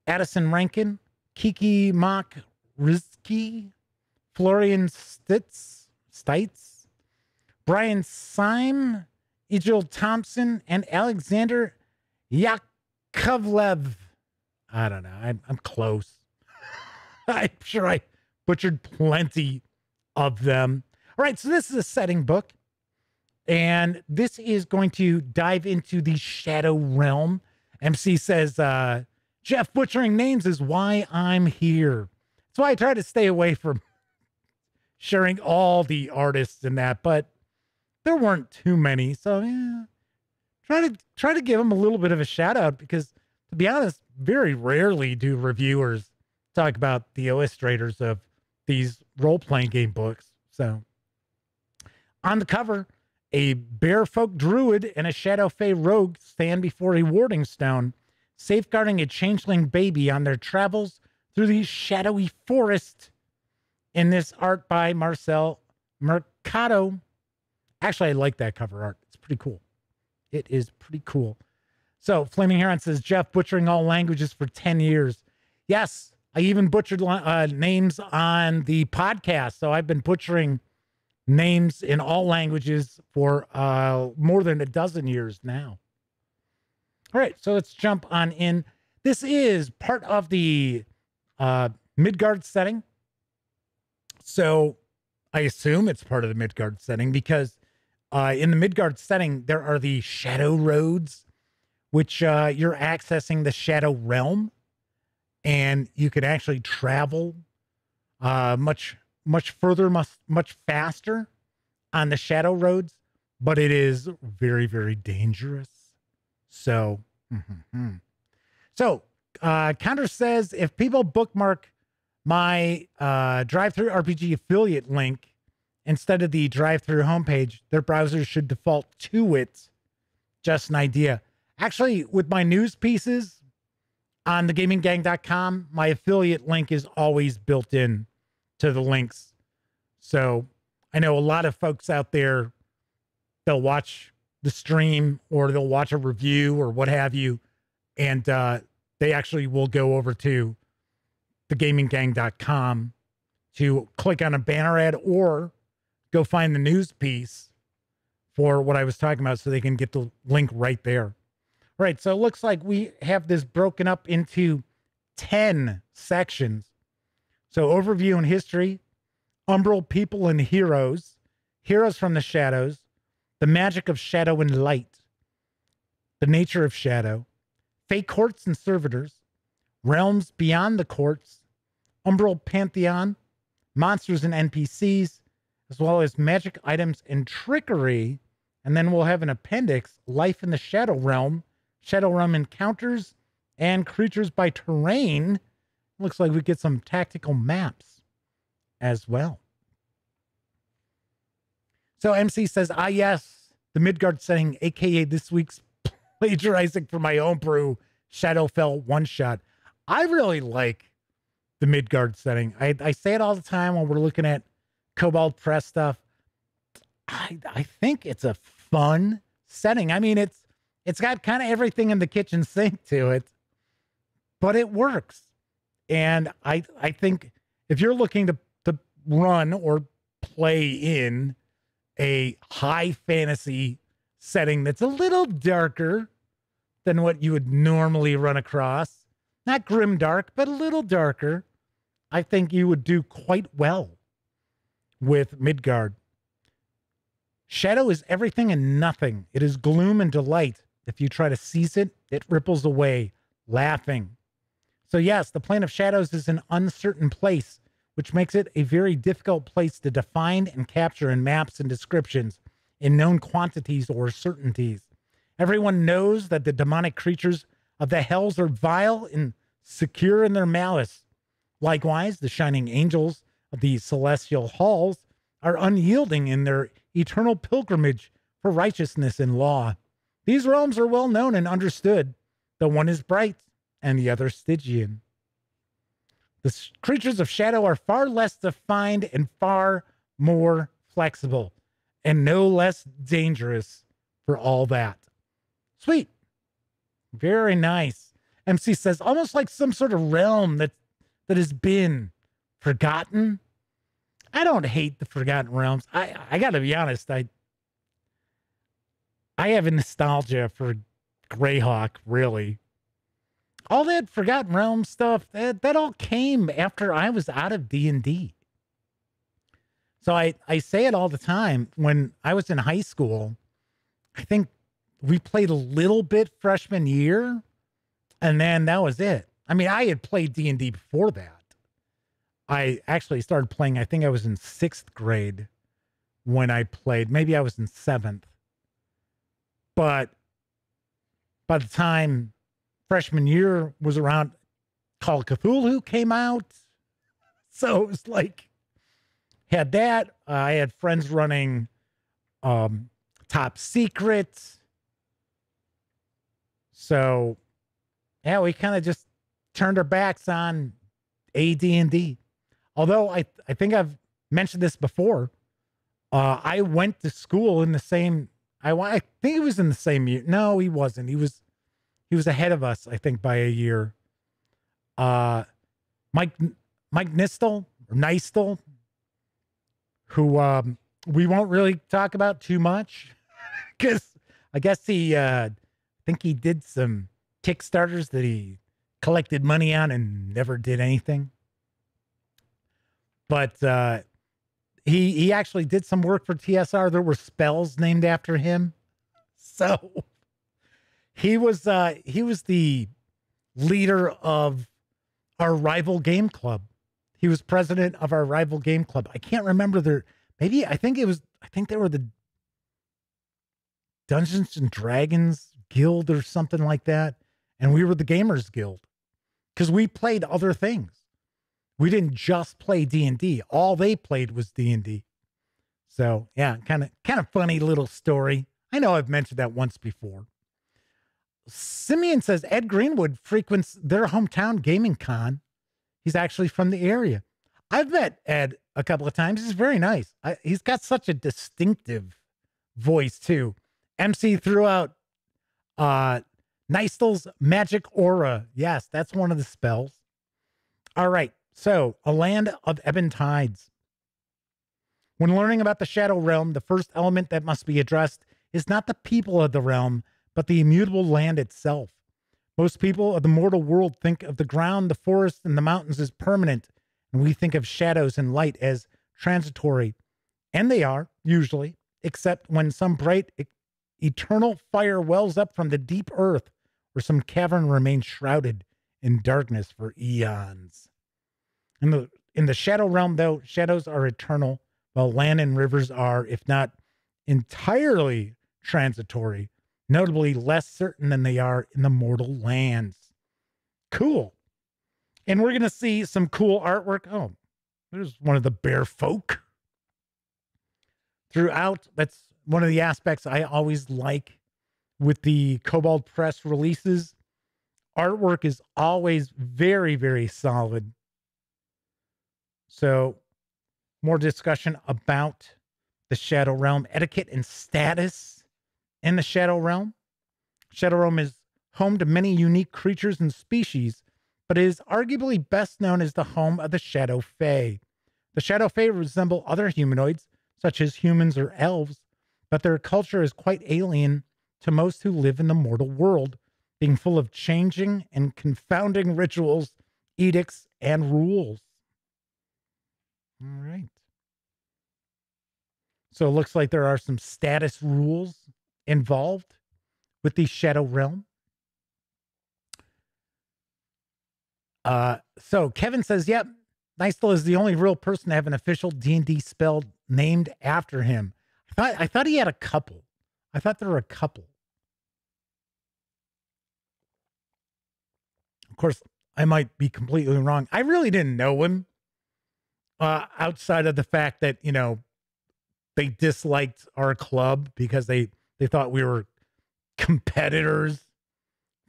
S1: Addison Rankin, Kiki Moch Rizky, Florian Stitz, Stites, Brian Syme, Egil Thompson, and Alexander Yakovlev. I don't know. I'm, I'm close. I'm sure I butchered plenty of them. All right, so this is a setting book, and this is going to dive into the Shadow Realm. MC says, uh, Jeff butchering names is why I'm here. That's why I try to stay away from sharing all the artists in that, but there weren't too many. So yeah, try to try to give them a little bit of a shout out because to be honest, very rarely do reviewers talk about the illustrators of these role playing game books. So, on the cover, a bear folk druid and a shadow fae rogue stand before a warding stone, safeguarding a changeling baby on their travels through the shadowy forest. In this art by Marcel Mercado. Actually, I like that cover art. It's pretty cool. It is pretty cool. So, Flaming Heron says Jeff butchering all languages for 10 years. Yes, I even butchered uh, names on the podcast. So, I've been butchering names in all languages for uh, more than a dozen years now. All right, so let's jump on in. This is part of the uh, Midgard setting. So, I assume it's part of the Midgard setting because uh, in the Midgard setting, there are the shadow roads which uh, you're accessing the shadow realm and you can actually travel uh, much much further much much faster on the shadow roads but it is very very dangerous. So mm-hmm. so uh counter says if people bookmark my uh DriveThruRPG affiliate link instead of the drive through homepage their browsers should default to it. Just an idea Actually, with my news pieces on thegaminggang.com, my affiliate link is always built in to the links. So I know a lot of folks out there, they'll watch the stream or they'll watch a review or what have you, and uh, they actually will go over to thegaminggang.com to click on a banner ad or go find the news piece for what I was talking about so they can get the link right there. Right. So it looks like we have this broken up into 10 sections. So, overview and history, umbral people and heroes, heroes from the shadows, the magic of shadow and light, the nature of shadow, Fey courts and servitors, realms beyond the courts, umbral pantheon, monsters and NPCs, as well as magic items and trickery. And then we'll have an appendix, life in the shadow realm, Shadow Realm encounters and creatures by terrain. Looks like we get some tactical maps as well. So MC says, ah, yes, the Midgard setting, aka this week's plagiarizing for my own brew Shadowfell one shot. I really like the Midgard setting. I, I say it all the time when we're looking at Kobold Press stuff. I, I think it's a fun setting. I mean, it's it's got kind of everything in the kitchen sink to it, but it works. And I I think if you're looking to to run or play in a high fantasy setting that's a little darker than what you would normally run across, not grim dark, but a little darker, I think you would do quite well with Midgard. Shadow is everything and nothing. It is gloom and delight. If you try to seize it, it ripples away, laughing. So, yes, the plane of shadows is an uncertain place, which makes it a very difficult place to define and capture in maps and descriptions. in known quantities or certainties. Everyone knows that the demonic creatures of the hells are vile and secure in their malice. Likewise, the shining angels of the celestial halls are unyielding in their eternal pilgrimage for righteousness and law. These realms are well known and understood. The one is bright and the other Stygian. The creatures of shadow are far less defined and far more flexible and no less dangerous for all that. Sweet. Very nice. MC says almost like some sort of realm that that has been forgotten. I don't hate the forgotten realms. I I got to be honest, I I have a nostalgia for Greyhawk, really. All that Forgotten Realm stuff, that, that all came after I was out of D&D. So I, I say it all the time. When I was in high school, I think we played a little bit freshman year, and then that was it. I mean, I had played D&D before that. I actually started playing, I think I was in sixth grade when I played. Maybe I was in seventh. But by the time freshman year was around, Call Cthulhu came out. So it was like, had that. Uh, I had friends running um, Top Secret. So, yeah, we kind of just turned our backs on AD&D. Although I, I think I've mentioned this before. Uh, I went to school in the same I I think he was in the same year. No, he wasn't. He was he was ahead of us, I think, by a year. Uh Mike Mike Nystul or Nystul, who um we won't really talk about too much because I guess he uh I think he did some Kickstarters that he collected money on and never did anything. But uh he he actually did some work for TSR. There were spells named after him. So he was uh he was the leader of our rival game club. He was president of our rival game club. I can't remember their maybe I think it was I think they were the Dungeons and Dragons Guild or something like that. And we were the Gamers Guild because we played other things we didn't just play D&D. All they played was D&D. So, yeah, kind of kind of funny little story. I know I've mentioned that once before. Simeon says Ed Greenwood frequents their hometown gaming con. He's actually from the area. I've met Ed a couple of times. He's very nice. I, he's got such a distinctive voice too. MC threw out uh Nystul's magic aura. Yes, that's one of the spells. All right. So, a land of ebon tides. When learning about the Shadow Realm, the first element that must be addressed is not the people of the realm, but the immutable land itself. Most people of the mortal world think of the ground, the forest, and the mountains as permanent, and we think of shadows and light as transitory. And they are, usually, except when some bright, eternal fire wells up from the deep earth, or some cavern remains shrouded in darkness for eons. In the in the shadow realm, though, shadows are eternal, while land and rivers are, if not entirely transitory, notably less certain than they are in the mortal lands. Cool. And we're gonna see some cool artwork. Oh, there's one of the bear folk. Throughout, that's one of the aspects I always like with the Kobold Press releases. Artwork is always very, very solid so, more discussion about the Shadow Realm, etiquette and status in the Shadow Realm. Shadow Realm is home to many unique creatures and species, but it is arguably best known as the home of the Shadow Fae. The Shadow Fae resemble other humanoids, such as humans or elves, but their culture is quite alien to most who live in the mortal world, being full of changing and confounding rituals, edicts, and rules. All right. So it looks like there are some status rules involved with the Shadow Realm. Uh, so Kevin says, "Yep, Nystul is the only real person to have an official D and D spell named after him." I thought I thought he had a couple. I thought there were a couple. Of course, I might be completely wrong. I really didn't know him uh, outside of the fact that you know they disliked our club because they they thought we were competitors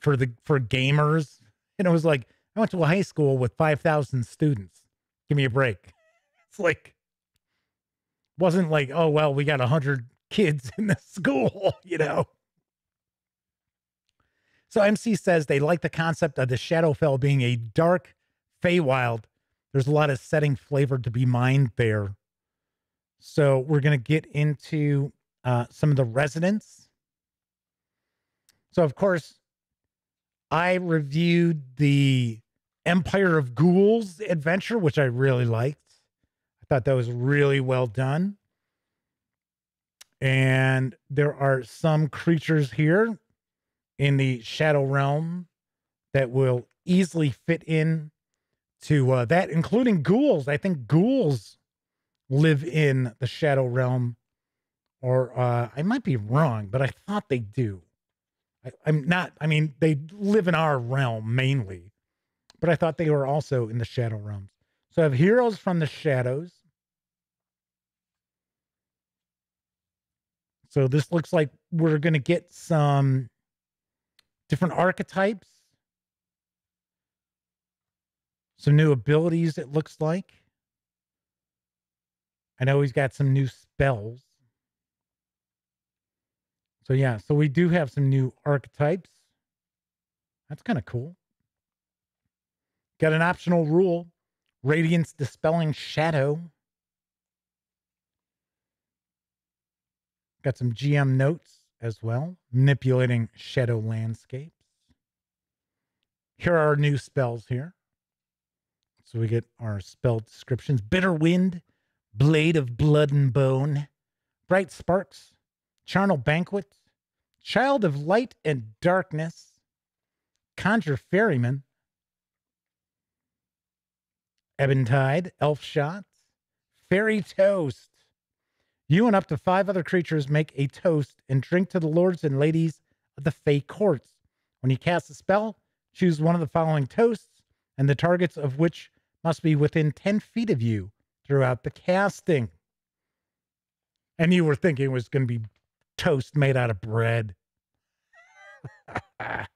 S1: for the for gamers, and it was like I went to a high school with five thousand students. Give me a break. It's like wasn't like oh well we got a hundred kids in the school, you know. So MC says they like the concept of the Shadowfell being a dark Feywild. There's a lot of setting flavor to be mined there. So we're going to get into uh, some of the residents. So, of course, I reviewed the Empire of Ghouls adventure, which I really liked. I thought that was really well done. And there are some creatures here in the Shadow Realm that will easily fit in to uh, that, including ghouls. I think ghouls live in the Shadow Realm, or uh, I might be wrong, but I thought they do. I, I'm not, I mean, they live in our realm mainly, but I thought they were also in the Shadow Realms. So I have heroes from the shadows. So this looks like we're going to get some different archetypes, some new abilities, it looks like. I know he's got some new spells. So, yeah, so we do have some new archetypes. That's kind of cool. Got an optional rule Radiance Dispelling Shadow. Got some GM notes as well, manipulating shadow landscapes. Here are our new spells here. So we get our spell descriptions Bitter Wind, Blade of Blood and Bone, Bright Sparks, Charnel Banquet, Child of Light and Darkness, Conjure Ferryman, Ebentide, Elf Shot, Fairy Toast. You and up to five other creatures make a toast and drink to the lords and ladies of the Fey courts. When you cast a spell, choose one of the following toasts, and the targets of which must be within 10 feet of you throughout the casting. And you were thinking it was going to be toast made out of bread.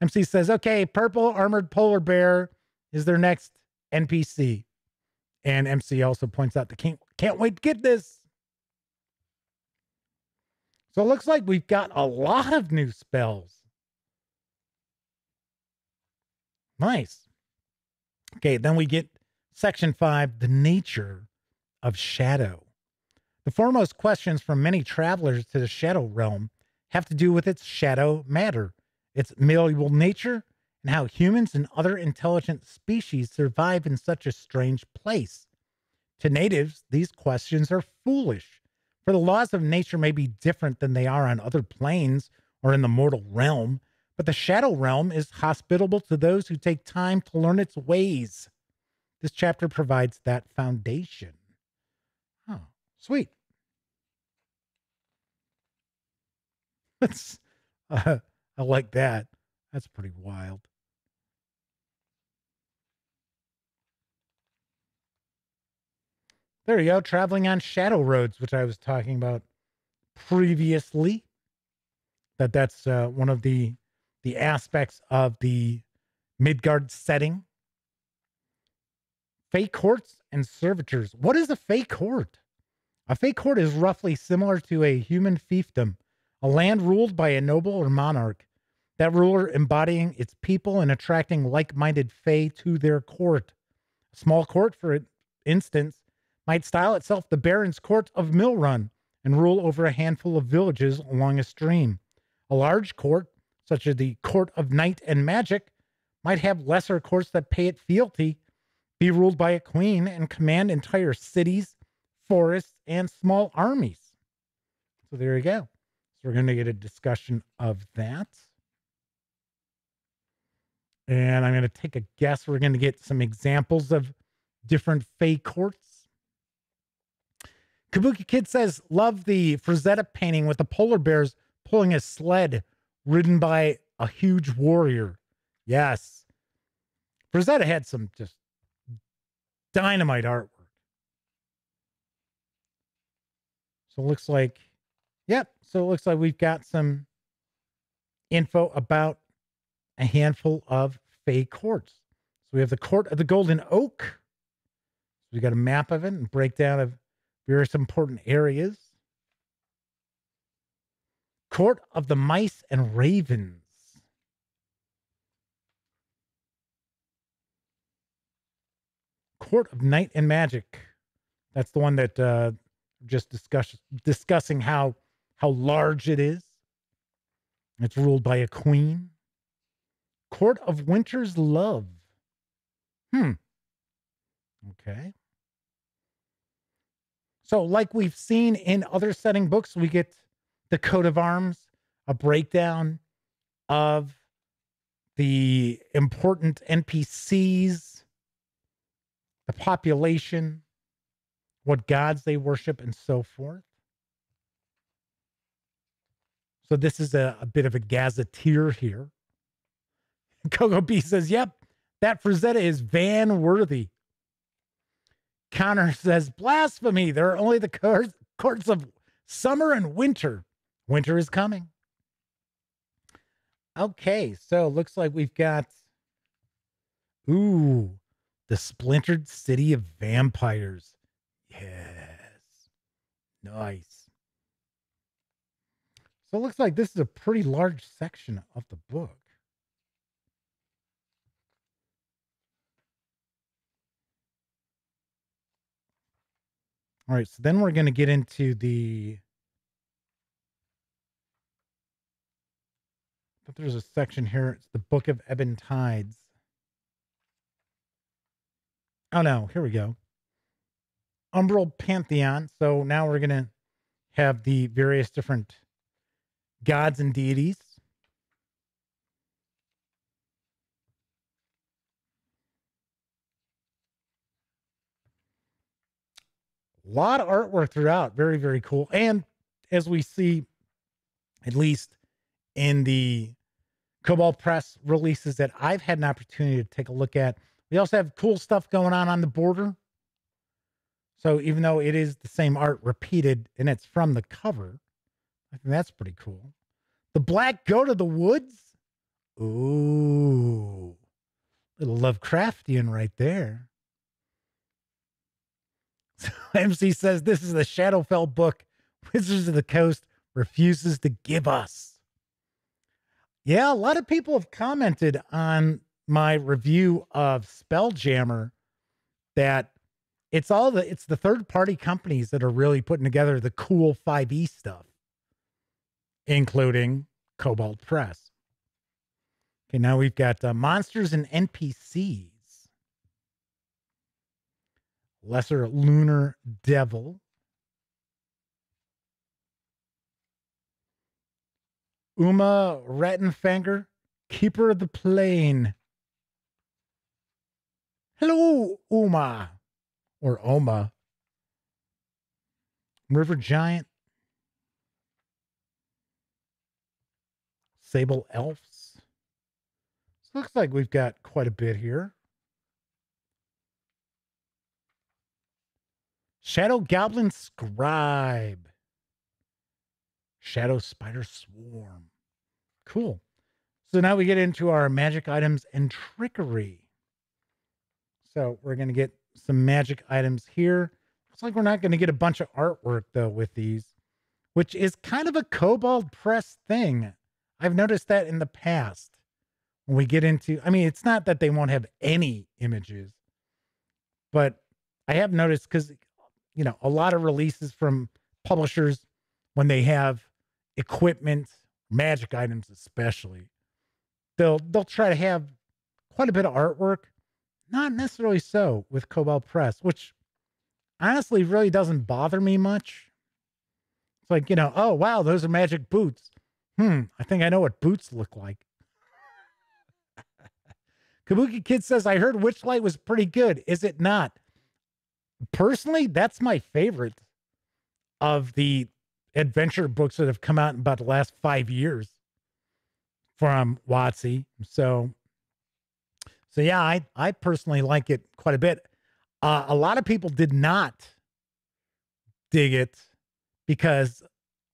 S1: MC says, okay, purple armored polar bear is their next NPC. And MC also points out the can't can't wait to get this. So it looks like we've got a lot of new spells. Nice. Okay, then we get section five the nature of shadow. The foremost questions from many travelers to the shadow realm have to do with its shadow matter, its malleable nature, and how humans and other intelligent species survive in such a strange place. To natives, these questions are foolish, for the laws of nature may be different than they are on other planes or in the mortal realm, but the shadow realm is hospitable to those who take time to learn its ways. This chapter provides that foundation. Oh, sweet. That's, uh, I like that. That's pretty wild. There you go, traveling on shadow roads, which I was talking about previously. That that's uh, one of the the aspects of the Midgard setting. Fey courts and servitors. What is a Fey court? A Fey court is roughly similar to a human fiefdom, a land ruled by a noble or monarch. That ruler embodying its people and attracting like minded Fey to their court. A small court, for instance, might style itself the Baron's Court of Millrun and rule over a handful of villages along a stream. A large court, such as the Court of Night and Magic, might have lesser courts that pay it fealty, be ruled by a queen, and command entire cities, forests, and small armies. So there you go. So we're going to get a discussion of that. And I'm going to take a guess. We're going to get some examples of different Fey courts. Kabuki Kid says, love the Frazetta painting with the polar bears pulling a sled ridden by a huge warrior. Yes. Frazetta had some just dynamite artwork. So it looks like, yep. So it looks like we've got some info about a handful of Fey courts. So we have the Court of the Golden Oak. So we got a map of it and breakdown of various important areas. Court of the Mice and Ravens. Court of Night and Magic. That's the one that uh, just discuss discussing how how large it is. It's ruled by a queen. Court of Winter's Love. Hmm. Okay. So, like we've seen in other setting books, we get the coat of arms, a breakdown of the important NPCs, the population, what gods they worship, and so forth. So, this is a, a bit of a gazetteer here. Coco B says, Yep, that Frazetta is van worthy. Connor says, Blasphemy. There are only the courts, courts of summer and winter. Winter is coming. Okay, so looks like we've got, ooh, the splintered city of vampires. Yes. Nice. So it looks like this is a pretty large section of the book. All right, so then we're going to get into the. There's a section here. It's the Book of Ebon Tides. Oh no, here we go. Umbral Pantheon. So now we're going to have the various different gods and deities. A lot of artwork throughout. Very, very cool. And as we see, at least in the Kobold Press releases that I've had an opportunity to take a look at, we also have cool stuff going on on the border. So even though it is the same art repeated and it's from the cover, I think that's pretty cool. The Black Goat of the Woods. Ooh, little Lovecraftian right there. So MC says this is the Shadowfell book Wizards of the Coast refuses to give us. Yeah, a lot of people have commented on my review of Spelljammer that it's all the it's the third party companies that are really putting together the cool 5e stuff, including Kobold Press. Okay, now we've got uh, monsters and NPCs. Lesser Lunar Devil. Uma Rattenfanger, Keeper of the Plane. Hello, Uma, or Oma. River Giant. Sable Elves. So looks like we've got quite a bit here. Shadow Goblin Scribe. Shadow Spider Swarm. Cool. So now we get into our magic items and trickery. So we're going to get some magic items here. Looks like we're not going to get a bunch of artwork though with these, which is kind of a Kobold Press thing. I've noticed that in the past when we get into, I mean, it's not that they won't have any images, but I have noticed because you know, a lot of releases from publishers when they have equipment, magic items especially. They'll they'll try to have quite a bit of artwork. Not necessarily so with Kobold Press, which honestly really doesn't bother me much. It's like, you know, oh wow, those are magic boots. Hmm, I think I know what boots look like. Kabuki Kid says, I heard Witchlight was pretty good. Is it not? personally, that's my favorite. of the adventure books that have come out in about the last five years from WotC. So, so yeah, I I personally like it quite a bit. Uh, a lot of people did not dig it because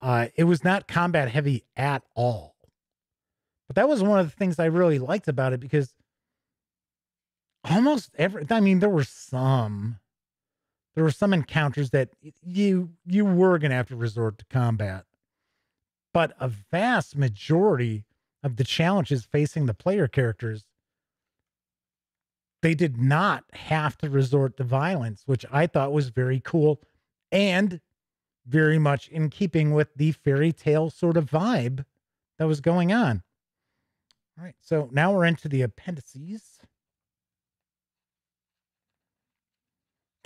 S1: uh, it was not combat heavy at all. But that was one of the things I really liked about it because almost every I mean there were some there were some encounters that you you were going to have to resort to combat. But a vast majority of the challenges facing the player characters they did not have to resort to violence, which I thought was very cool and very much in keeping with the fairy tale sort of vibe that was going on. All right, so now we're into the appendices.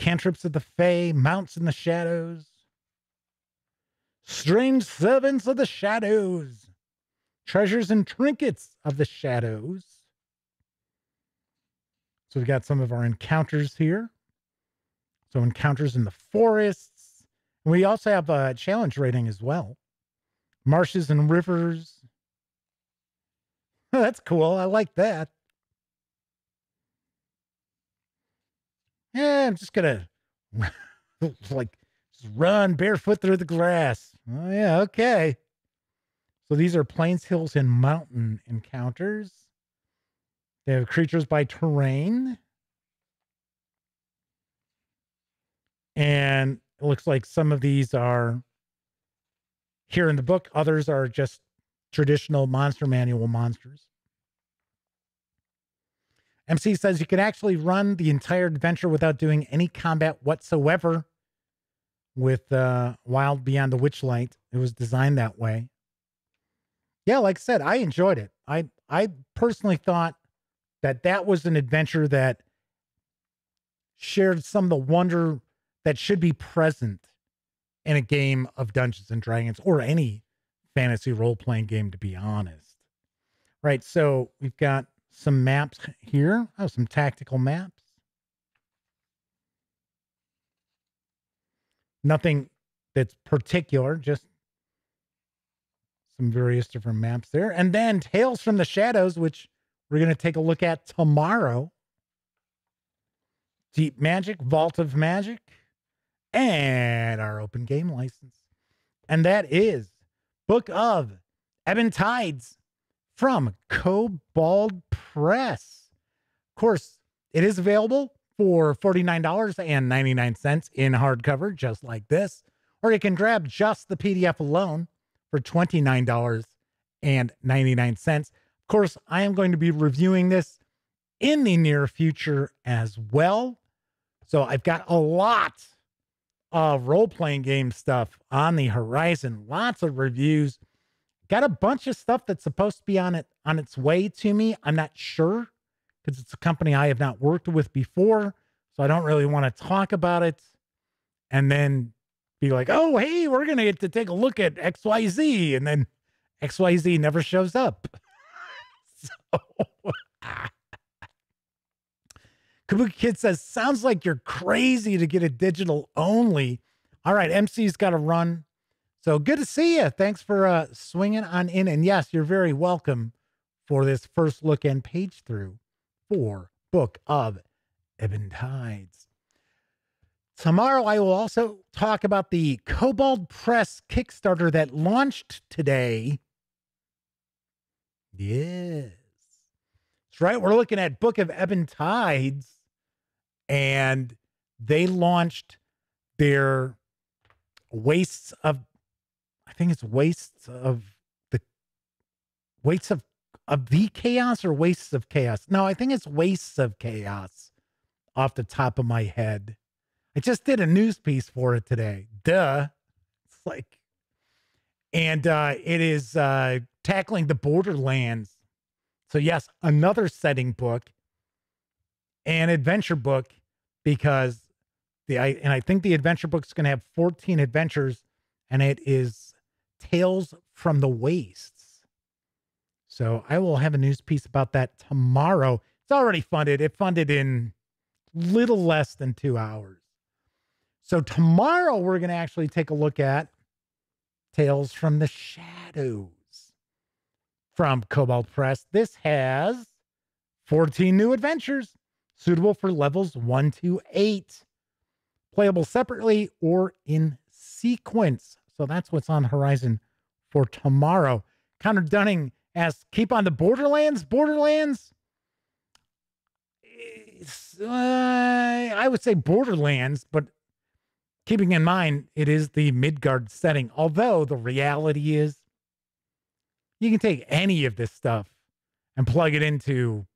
S1: Cantrips of the Fae, Mounts in the Shadows, Strange Servants of the Shadows, Treasures and Trinkets of the Shadows. So we've got some of our encounters here. So encounters in the forests. We also have a challenge rating as well. Marshes and rivers, That's cool. I like that. Yeah, I'm just gonna like just run barefoot through the grass. Oh yeah, okay. So these are plains, hills, and mountain encounters. They have creatures by terrain. And it looks like some of these are here in the book, others are just traditional monster manual monsters. MC says you can actually run the entire adventure without doing any combat whatsoever with uh, Wild Beyond the Witchlight. It was designed that way. Yeah, like I said, I enjoyed it. I I personally thought that that was an adventure that shared some of the wonder that should be present in a game of Dungeons and Dragons or any fantasy role playing game, to be honest. Right. So we've got some maps here. Oh, some tactical maps. Nothing that's particular, just some various different maps there. And then Tales from the Shadows, which we're going to take a look at tomorrow. Deep Magic, Vault of Magic, and our open game license. And that is Book of Ebon Tides from Kobold Press. Of course, it is available for $49.99 in hardcover, just like this, or you can grab just the PDF alone for $29.99. Of course, I am going to be reviewing this in the near future as well. So I've got a lot of role playing game stuff on the horizon. Lots of reviews. Got a bunch of stuff that's supposed to be on it on its way to me. I'm not sure because it's a company I have not worked with before, so I don't really want to talk about it. And then be like, "Oh, hey, we're gonna get to take a look at X Y Z," and then X Y Z never shows up. so. Kabuki Kid says, sounds like you're crazy to get a digital only. All right, MC's got to run. So good to see you. Thanks for uh, swinging on in. And yes, you're very welcome for this first look and page through for Book of Ebon Tides. Tomorrow, I will also talk about the Kobold Press Kickstarter that launched today. Yes. That's right. We're looking at Book of Ebon Tides and they launched their wastes of I think it's wastes of the wastes of of the chaos or wastes of chaos. No, I think it's wastes of chaos off the top of my head. I just did a news piece for it today. Duh. It's like and uh it is uh tackling the borderlands. So yes, another setting book, an adventure book because the I and I think the adventure book is going to have 14 adventures and it is Tales from the Wastes. So I will have a news piece about that tomorrow. It's already funded. It funded in little less than 2 hours. So tomorrow we're going to actually take a look at Tales from the Shadows from Kobold Press. This has 14 new adventures suitable for levels 1 to 8, playable separately or in sequence. So that's what's on the horizon for tomorrow. Connor Dunning asks, keep on the Borderlands? Borderlands? Uh, I would say Borderlands, but keeping in mind it is the Midgard setting. Although the reality is, you can take any of this stuff and plug it into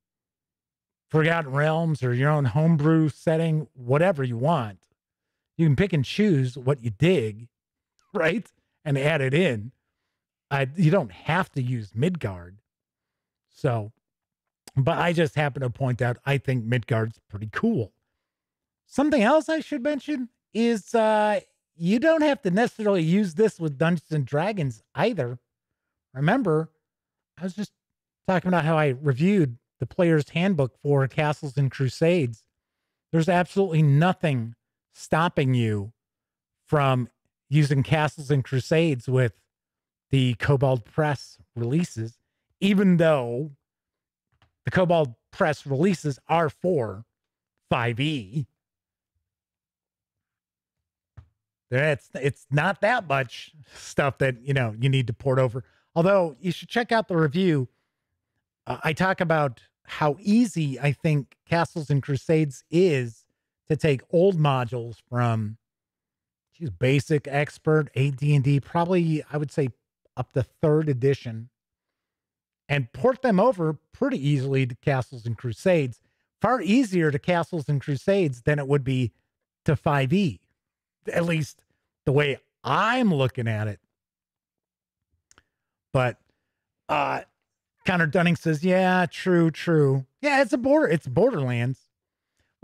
S1: Forgotten Realms or your own homebrew setting, whatever you want. You can pick and choose what you dig, right? And add it in. I, you don't have to use Midgard. So, but I just happen to point out I think Midgard's pretty cool. Something else I should mention is uh, you don't have to necessarily use this with Dungeons and Dragons either. Remember, I was just talking about how I reviewed the player's handbook for Castles and Crusades. There's absolutely nothing stopping you from using Castles and Crusades with the Kobold Press releases, even though the Kobold Press releases are for 5e. It's it's not that much stuff that you know you need to port over. Although you should check out the review. Uh, I talk about how easy I think Castles and Crusades is to take old modules from geez, basic, expert, AD&D, probably I would say up to third edition and port them over pretty easily to Castles and Crusades. Far easier to Castles and Crusades than it would be to 5e. At least the way I'm looking at it. But uh Connor Dunning says, "Yeah, true, true. Yeah, it's a border. It's Borderlands.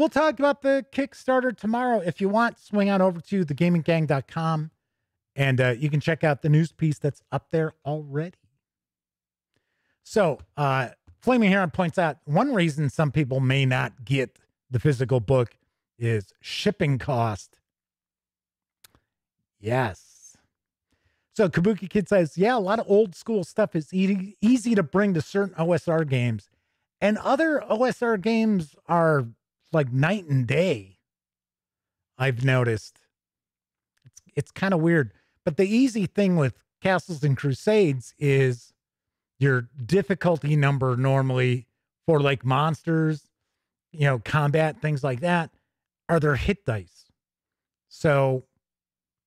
S1: We'll talk about the Kickstarter tomorrow. If you want, swing on over to thegaminggang.com and uh, you can check out the news piece that's up there already. So, uh, Flaming Heron points out one reason some people may not get the physical book is shipping cost. Yes. So Kabuki Kid says, yeah, a lot of old school stuff is easy, easy to bring to certain OSR games. And other OSR games are like night and day. I've noticed. It's it's kind of weird. But the easy thing with Castles and Crusades is your difficulty number normally for like monsters, you know, combat, things like that, are their hit dice. So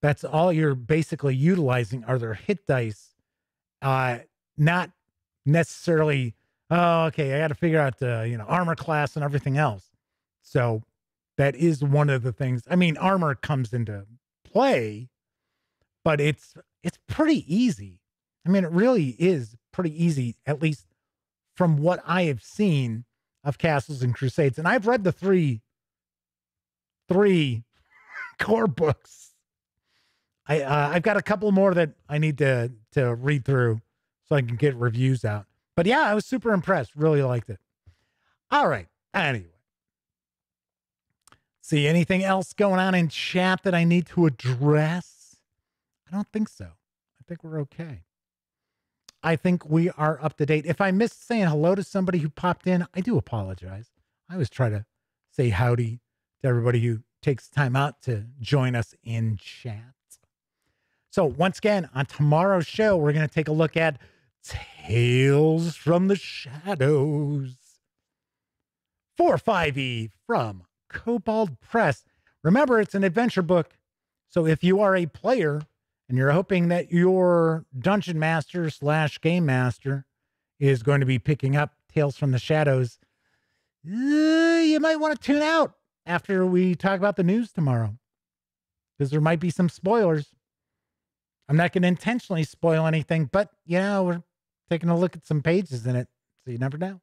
S1: that's all you're basically utilizing are their hit dice, uh, not necessarily, oh, okay, I got to figure out the, you know, armor class and everything else. So that is one of the things. I mean, armor comes into play, but it's it's pretty easy. I mean, it really is pretty easy, at least from what I have seen of Castles and Crusades. And I've read the three three core books. I uh, I've got a couple more that I need to to read through so I can get reviews out. But yeah, I was super impressed. Really liked it. All right. Anyway. See anything else going on in chat that I need to address? I don't think so. I think we're okay. I think we are up to date. If I missed saying hello to somebody who popped in, I do apologize. I always try to say howdy to everybody who takes time out to join us in chat. So, once again, on tomorrow's show, we're going to take a look at Tales from the Shadows 4 5e from Kobold Press. Remember, it's an adventure book. So if you are a player and you're hoping that your dungeon master slash game master is going to be picking up Tales from the Shadows, uh, you might want to tune out after we talk about the news tomorrow because there might be some spoilers. I'm not going to intentionally spoil anything, but you know, we're taking a look at some pages in it. So you never know.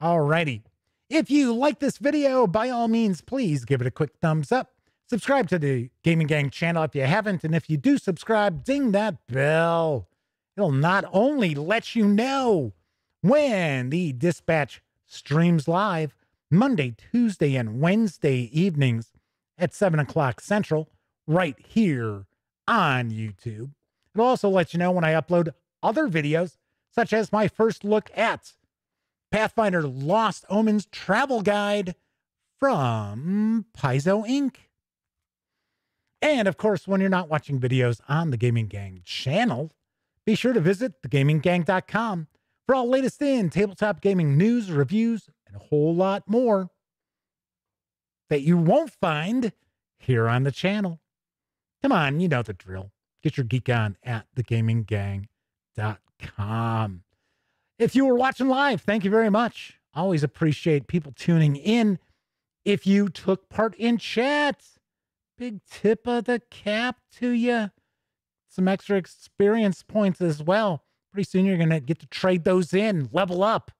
S1: All righty. If you like this video, by all means, please give it a quick thumbs up. Subscribe to the Gaming Gang channel if you haven't. And if you do subscribe, ding that bell. It'll not only let you know when the dispatch streams live Monday, Tuesday, and Wednesday evenings at 7 o'clock Central, right here on YouTube. It'll also let you know when I upload other videos, such as my first look at Pathfinder Lost Omens Travel Guide from Paizo Inc. And of course, when you're not watching videos on the Gaming Gang channel, be sure to visit thegaminggang.com for all latest in tabletop gaming news, reviews, and a whole lot more that you won't find here on the channel. Come on, you know the drill. Get your geek on at thegaminggang.com. If you were watching live, thank you very much. Always appreciate people tuning in. If you took part in chat, big tip of the cap to you. Some extra experience points as well. Pretty soon you're going to get to trade those in, level up.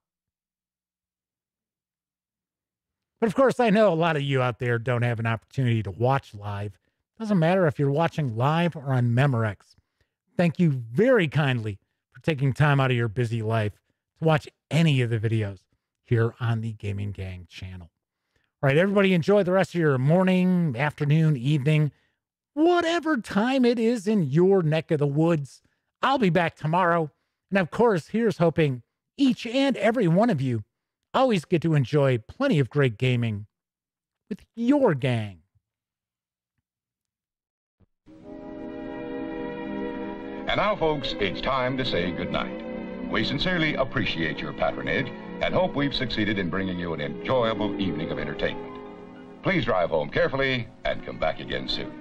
S1: But of course, I know a lot of you out there don't have an opportunity to watch live. Doesn't matter if you're watching live or on Memorex. Thank you very kindly for taking time out of your busy life watch any of the videos here on the Gaming Gang channel. All right, everybody enjoy the rest of your morning, afternoon, evening, whatever time it is in your neck of the woods. I'll be back tomorrow. And of course, here's hoping each and every one of you always get to enjoy plenty of great gaming with your gang.
S7: And now, folks, it's time to say goodnight. We sincerely appreciate your patronage and hope we've succeeded in bringing you an enjoyable evening of entertainment. Please drive home carefully and come back again soon.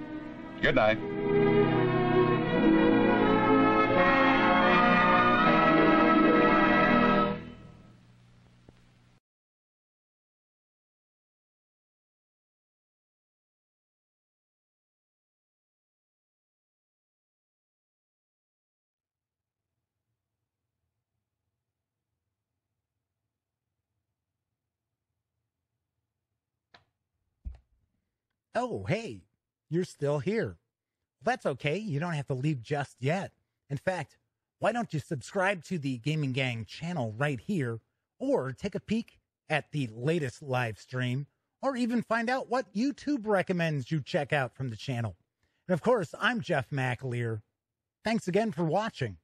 S7: Good night.
S1: Oh, hey, you're still here. Well, that's okay. You don't have to leave just yet. In fact, why don't you subscribe to the Gaming Gang channel right here or take a peek at the latest live stream or even find out what YouTube recommends you check out from the channel. And of course, I'm Jeff McAleer. Thanks again for watching.